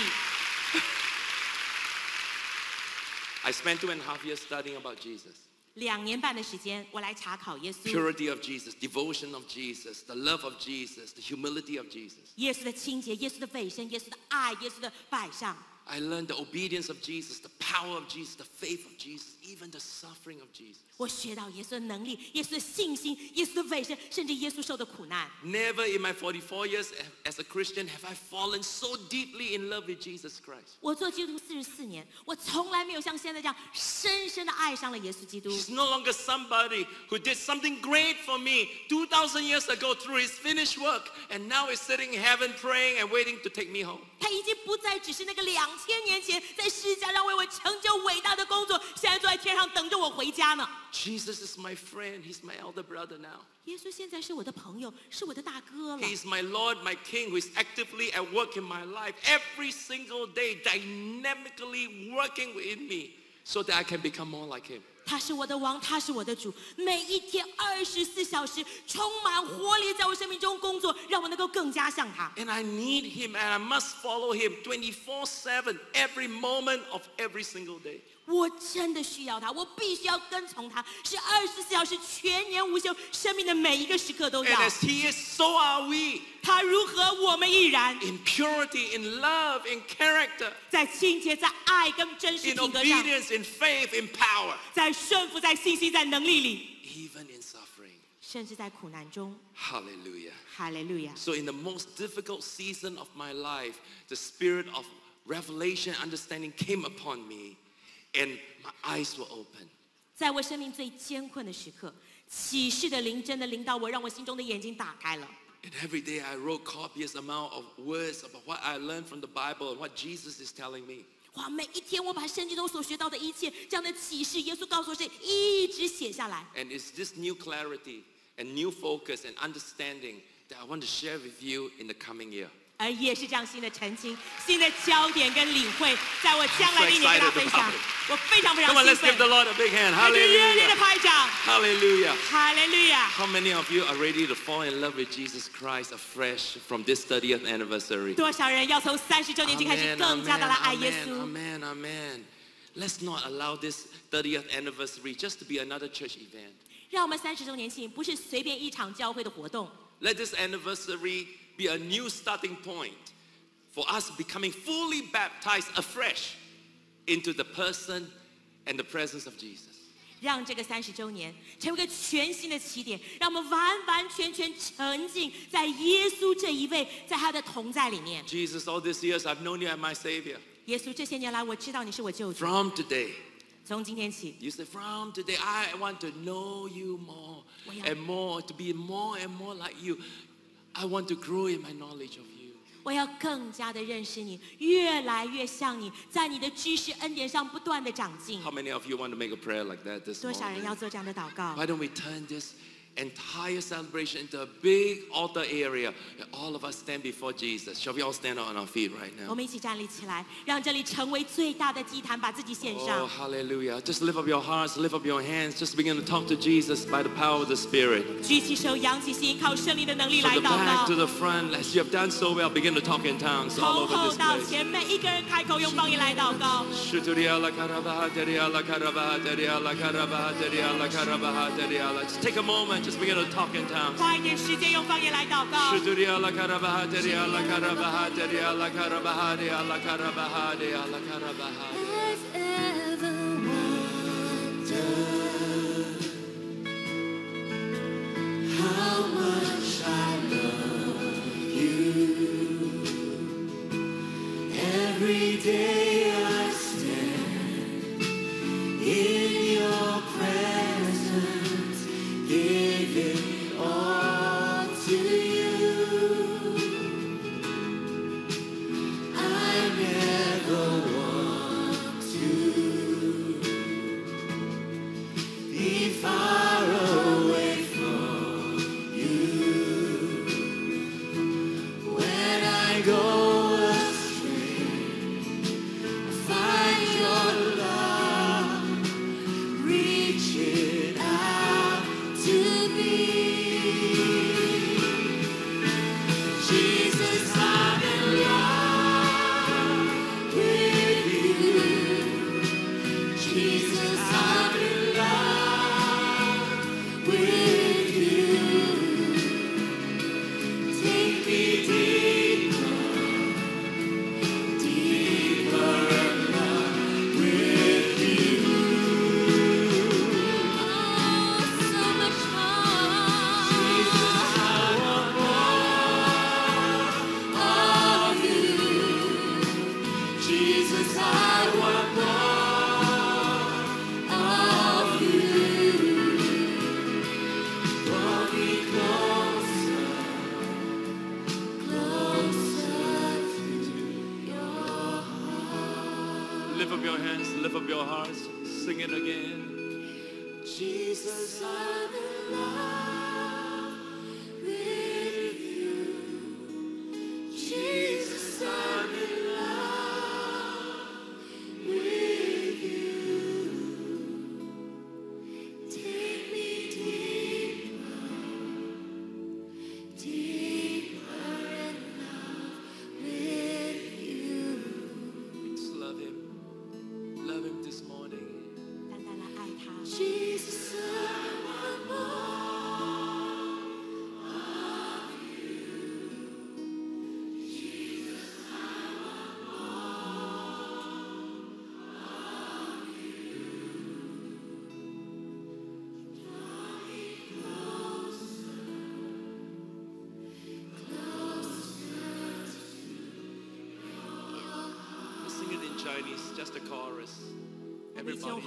I spent two and a half years studying about Jesus. 两年半的时间，我来查考耶稣，Purity of Jesus, devotion of Jesus, the love of Jesus, the humility of Jesus. 耶稣的清洁，耶稣的卫生，耶稣的爱，耶稣的摆上。I learned the obedience of Jesus, the power of Jesus, the faith of Jesus, even the suffering of Jesus. 我学到耶稣的能力，耶稣的信心，耶稣的卫生，甚至耶稣受的苦难。 Never in my 44 years as a Christian have I fallen so deeply in love with Jesus Christ. 我做基督徒四十四年，我从来没有像现在这样深深的爱上了耶稣基督。 He's no longer somebody who did something great for me 2,000 years ago through his finished work, and now is sitting in heaven praying and waiting to take me home. 他已经不再只是那个两 千年前在世界上为我成就伟大的工作，现在坐在天上等着我回家呢。 Jesus is my friend. He's my elder brother now. 耶稣现在是我的朋友，是我的大哥了。 He's my Lord, my King, who is actively at work in my life every single day, dynamically working within me so that I can become more like him. 他是我的王，他是我的主，每一天二十四小时充满活力，在我生命中工作，让我能够更加像他。And I need him and I must follow him twenty-four seven, every moment of every single day. 我真的需要他，我必须要跟从他，是二十四小时全年无休，生命的每一个时刻都 And 要。as he is, so are we 他如何，我们亦然，in purity, in love, in character, 在清洁、在爱跟真实 in 品格上，obedience, in faith, in power, 在顺服、在信心、在能力里， even in suffering. 甚至在苦难中。 Hallelujah. 哈利路亚！ So, in the most difficult season of my life, the spirit of revelation, understanding came upon me, and my eyes were open. 在我生命最艰困的时刻，启示的灵真的临到我，让我心中的眼睛打开了。 And every day I wrote copious amount of words about what I learned from the Bible and what Jesus is telling me. 哇，每一天我把圣经中所学到的一切这样的启示，耶稣告诉我是一直写下来。And it's this new clarity and new focus and understanding that I want to share with you in the coming year. 而也是这样新的澄清、新的焦点跟领会，在我将来的一年跟大家分享我非常非常兴奋 Come on, let's give the。Lord a big hand. 那就热烈的 Hallelujah. 拍掌，Hallelujah. 哈利路亚！How many of you are ready to fall in love with Jesus Christ afresh from this 30th anniversary? 多少人要从三十周年庆开始更加的来爱耶稣？amen, amen. Let's not allow this 30th anniversary just to be another church event. 让我们三十周年庆不是随便一场教会的活动，Let this anniversary be a new starting point for us becoming fully baptized afresh into the person and the presence of Jesus. 让这个三十周年成为一个全新的起点，让我们完完全全沉浸在耶稣这一位，在他的同在里面。 Jesus, all these years I've known you as my Savior. 耶稣，这些年来我知道你是我救主， From today, 从今天起， you say, from today, I want to know you more 我要- and more, to be more and more like you. I want to grow in my knowledge of you. 我要更加的认识你，越来越像你，在你的知识恩典上不断的长进 How。many of you want to make a prayer like that this 多少人 morning? 要做这样的祷告？Why don't we turn this entire celebration into a big altar area and all of us stand before Jesus? Shall we all stand on our feet right 我 now? 们一起站立起来，让这里成为最大的祭坛，把自己献 Oh, 上。 hallelujah. Just lift up your hearts, lift up your hands, just begin to talk to Jesus by the power of the Spirit. 举起手，扬起心，靠圣灵的能力来 From the 祷 back 告 to。the front, as you have done so well, begin to talk in tongues all 从 over 后 this 到 place. 前，每一个人开口用方言来祷告。 Shuturia la karabaha, teria la karabaha, teria la karabaha, teria la karabaha, teria la- Just take a moment, just begin to talk in tongues. 花一点时间用方言来祷告。 Shuturia la karabaha, teria chorus, just a chorus. Everybody.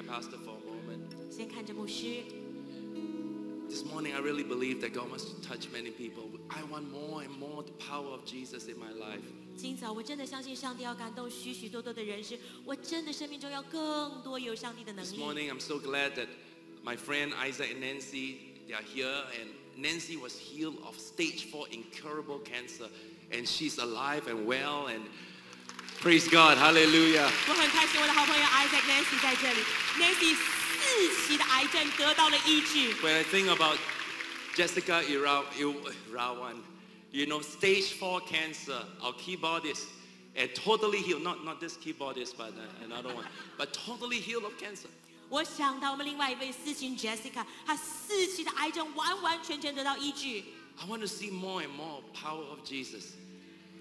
at Pastor for a moment. 先看着牧师。 This morning, I really believe that God wants to touch many people. I want more and more the power of Jesus in my life. 今早我真的相信上帝要感动许许多多的人士，我真的生命中要更多有上帝的能 This 力。 morning, I'm so glad that my friend Isaac and Nancy, they are here. And Nancy was healed of stage four incurable cancer. And she's alive and well. And praise God. Hallelujah. 我很开心，我的好朋友 Isaac Nancy 在这里 ，Nancy 四期的癌症得到了医治。 When I think about Jessica Ira- Il- Irawan, you know, stage four cancer, our keyboardist, and totally healed. Not, not this keyboardist, but uh, another one. But totally healed of cancer. 我想到我们另外一位四琴 Jessica，她四期的癌症完完全全得到医治。 I want to see more and more power of Jesus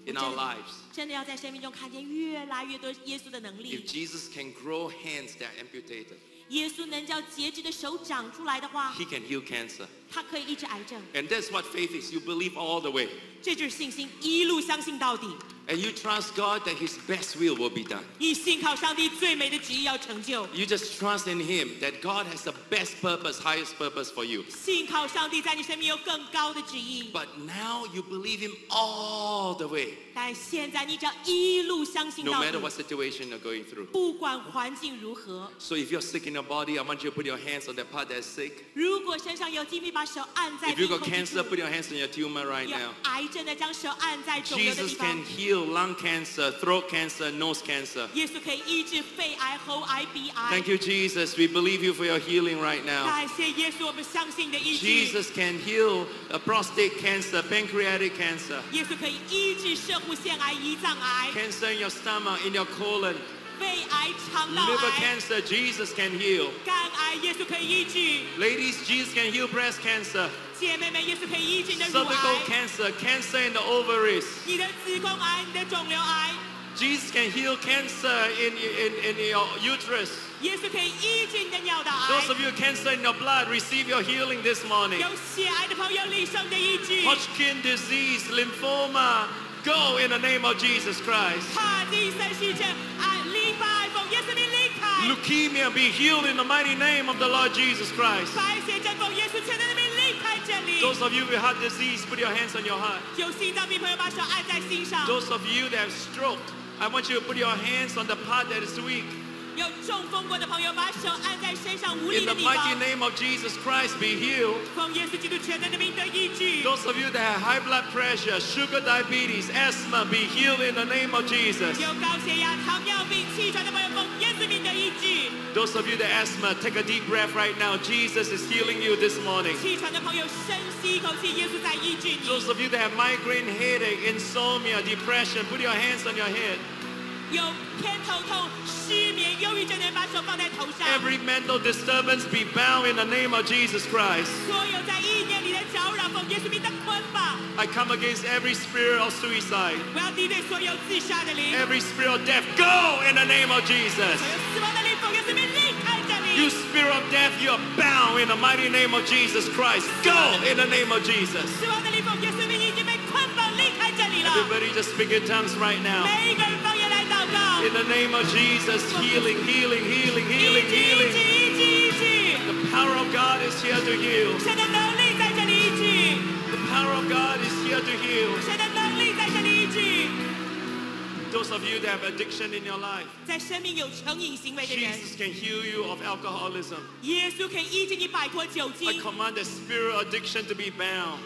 In our lives. 真的要在生命中看见越来越多耶稣的能 If 力。Jesus can grow hands that are amputated, 耶稣能叫截肢的手长出来的话，he can heal cancer. 他可以医治癌症。 And that's what faith is. You believe all the way. 这就是信心，一路相信到底。 And you trust God that his best will will be done. 你信靠上帝最美的旨意要成就， You just trust in him that God has the best purpose, highest purpose for you. 信靠上帝在你生命有更高的旨意。 But now you believe him all the way. 但现在你只要一路相信 no 到 matter 底， what situation you're going through. 不管环境如何。 So if you're sick in your body, I want you to put your hands on that part that's sick. 如果身上有疾病，把手按在 If you got cancer, put your hands on your tumor right now. Jesus can heal lung cancer, throat cancer, nose cancer. Thank you, Jesus. We believe you for your healing right now. Jesus can heal prostate cancer, pancreatic cancer. Cancer in your stomach, in your colon. Liver cancer, Jesus can heal. Ladies, Jesus can heal breast cancer. Cervical cancer, cancer in the ovaries. Jesus can heal cancer in, in, in your uterus. Those of you cancer in your blood, receive your healing this morning. Hodgkin disease, lymphoma, Go in the name of Jesus Christ. Leukemia be healed in the mighty name of the Lord Jesus Christ. Those of you who have disease, put your hands on your heart. Those of you that have stroke, I want you to put your hands on the part that is weak. 有中风过的朋友把手按在身上无力 In 的 the 地 mighty 方。 name of Jesus Christ, be healed. 奉耶稣基督全能的名得医治。 Those of you that have high blood pressure, sugar diabetes, asthma, be healed in the name of Jesus. 有高血压、糖尿病、气喘的朋友奉耶稣名得医治。 Those of you that asthma, take a deep breath right now. Jesus is healing you this morning. 气喘的朋友深吸一口气，耶稣在医治你。 Those of you that have migraine headache, insomnia, depression, put your hands on your head. 有偏头痛、 失眠、忧郁症的人把手放在头上。 Every mental disturbance be bound in the name of Jesus Christ. 所有在意念里的搅扰，奉耶稣名的捆绑。 I come against every spirit of suicide, 我要敌对所有自杀的灵， every spirit of death. Go in the name of Jesus. 所有死亡的灵，奉耶稣名离开这 You 里。 spirit of death, you are bound in the mighty name of Jesus Christ. Go in the name of Jesus. 死亡的灵，奉耶稣名已经被捆绑离开这里了。 Everybody just speak in tongues right now. 每一个人方言来祷告， in the name of Jesus, healing, healing, healing, healing, healing. The power of God is here to heal. The power of God is here to heal. Those of you that have addiction in your life, Jesus can heal you of alcoholism. I command the spirit of addiction to be bound.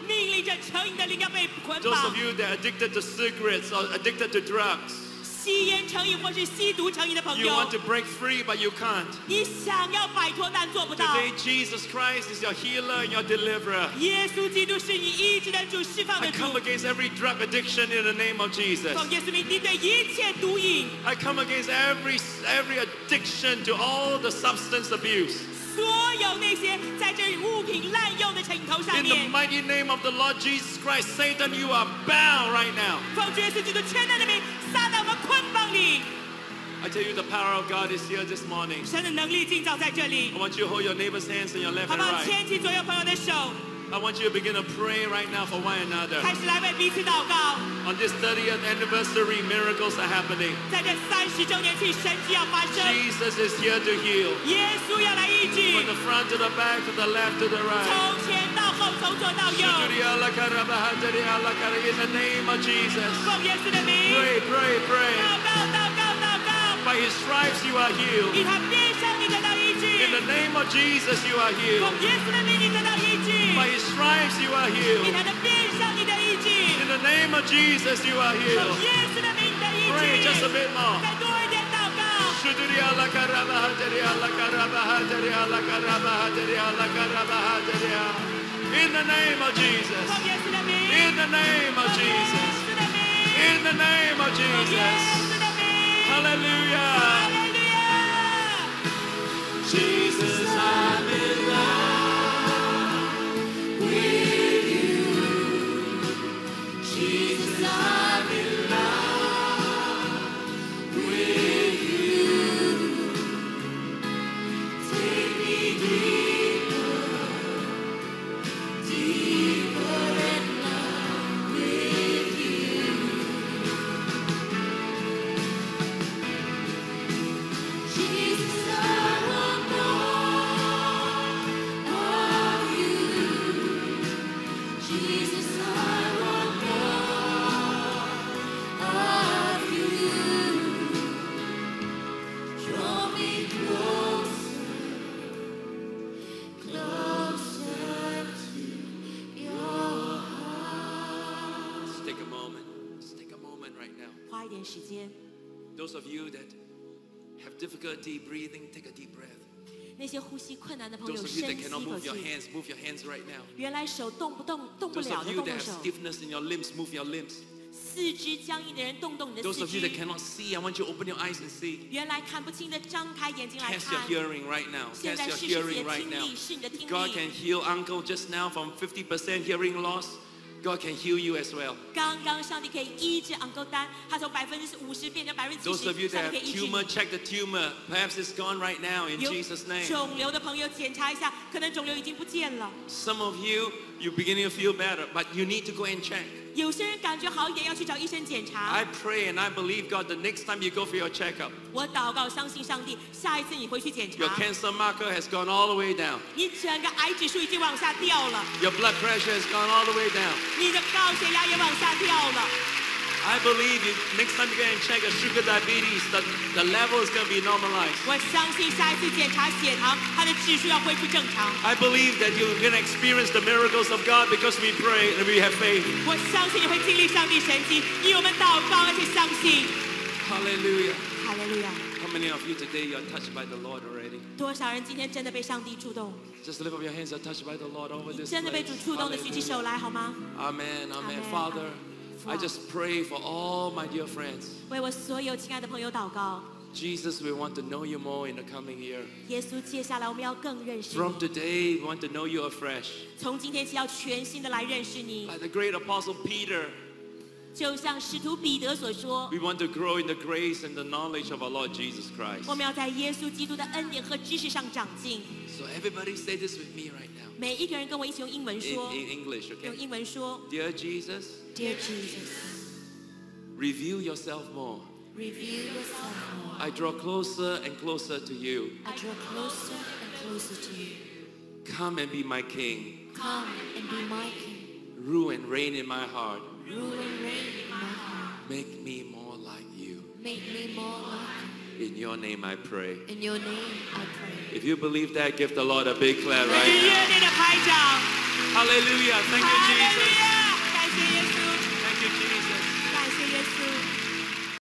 Those of you that are addicted to cigarettes or addicted to drugs, 吸烟成瘾或是吸毒成瘾的朋 you 友， want to break free, but you can't. 你想要摆脱但做不到。 Today, Jesus Christ is your healer and your deliverer. 耶稣基督是你医治的主、释放 I 的主。 come against every drug addiction in the name of Jesus. 奉耶稣名敌对一切毒瘾， I come against every every addiction to all the substance abuse. 所有那些在这物品滥用的瘾头上 In the 面， mighty name of the Lord Jesus Christ, Satan, you are bound right now. 奉主耶稣基督全能的名，撒旦我们捆绑你。 I tell you, the power of God is here this morning. 神的能力尽早在这里 I，want you to hold your neighbor's hands on your left 好 and 不好？ right. 牵起左右朋友的手， I want you to begin to pray right now for one another. On this 30th anniversary, miracles are happening. Jesus is here to heal. From the front to the back, to the left to the right. In the name of Jesus. Pray, pray, pray. By his stripes you are healed. In the name of Jesus you are healed. By his stripes you are healed. In the name of Jesus you are healed. Pray just a bit more. In the name of Jesus. In the name of Jesus. In the name of Jesus. Hallelujah. Jesus, I believe love you that have difficulty breathing, take a deep breath. 那些呼吸困难的朋友 Those of you 深 that 吸一 cannot 口 move your 气。 hands, move your hands right now. 原来手动不动动不 Those 了 of 的 you 动 that 动 have 手， stiffness in your limbs, move your limbs. 四肢僵硬的人动动你的 Those 四 of you that 肢。 cannot see, I want you to open your eyes and see. 原来看不清的，张开眼睛来 Test your 看。 hearing right now. 现 Test 在 your 试试你 hearing 的 right 听 now. 力，是你的听 God 力。 can heal Uncle just now from 50% hearing loss. God can heal you as well. 刚刚上帝可以医治昂沟丹，他从百分之五十变成百分之七 Those of you 十， that 上帝 have 可以医治 tumor, 你。 check the tumor. Perhaps it's gone right now in 有 Jesus' name. 肿瘤的朋友检查一下，可能肿瘤已经不见了。 Some of you, you're beginning to feel better, but you need to go and check. 有些人感觉好一点，要去找医生检查 I。pray and I believe God the next time you go for your checkup, 我祷告，相信上帝，下一次你回去检 your 查， cancer marker has gone all the way down. 你整个癌指数已经往下掉了， Your blood pressure has gone all the way down. 你的高血压也往下掉了。 I believe you, next time you go and check your sugar diabetes, the, the level is going to be normalized. 我相信下一次检查血糖，它的指数要恢复正常。 I believe that you're going to experience the miracles of God because we pray and we have faith. 我相信你会经历上帝神迹，因为我们祷告而且相信。 Hallelujah. 哈利路亚！ How many of you today you are touched by the Lord already? 多少人今天真的被上帝触动？ Just lift up your hands, you're touched by the Lord over 你 this 真的被 place. 主触动的，举起手 Hallelujah. 来好吗？ Amen, amen. Amen. Father, I just pray for all my dear friends. 为我所有亲爱的朋友祷告。 Jesus, we want to know you more in the coming year. 耶稣，接下来我们要更认识 From 你。 today, we want to know you afresh. 从今天起，要全新的来认识你。 Like the great apostle Peter, 就像使徒彼得所说， we want to grow in the grace and the knowledge of our Lord Jesus Christ. 我们要在耶稣基督的恩典和知识上长进。 So everybody say this with me right now. 每一个人跟我一起用英文 In, 说， in English, 用 okay? 英文说 Dear Jesus, ，Dear Jesus, reveal yourself more. Reveal yourself more. I draw closer and closer to you. I draw closer and closer to you. Come and be my king. Come and be my king. Rule and reign in my heart. Rule and reign in my heart. Make me more like you. Make me more like In your name I pray. In your name I pray. If you believe that, give the Lord a big clap right now. Hallelujah. Thank you, Jesus. Thank you, Jesus.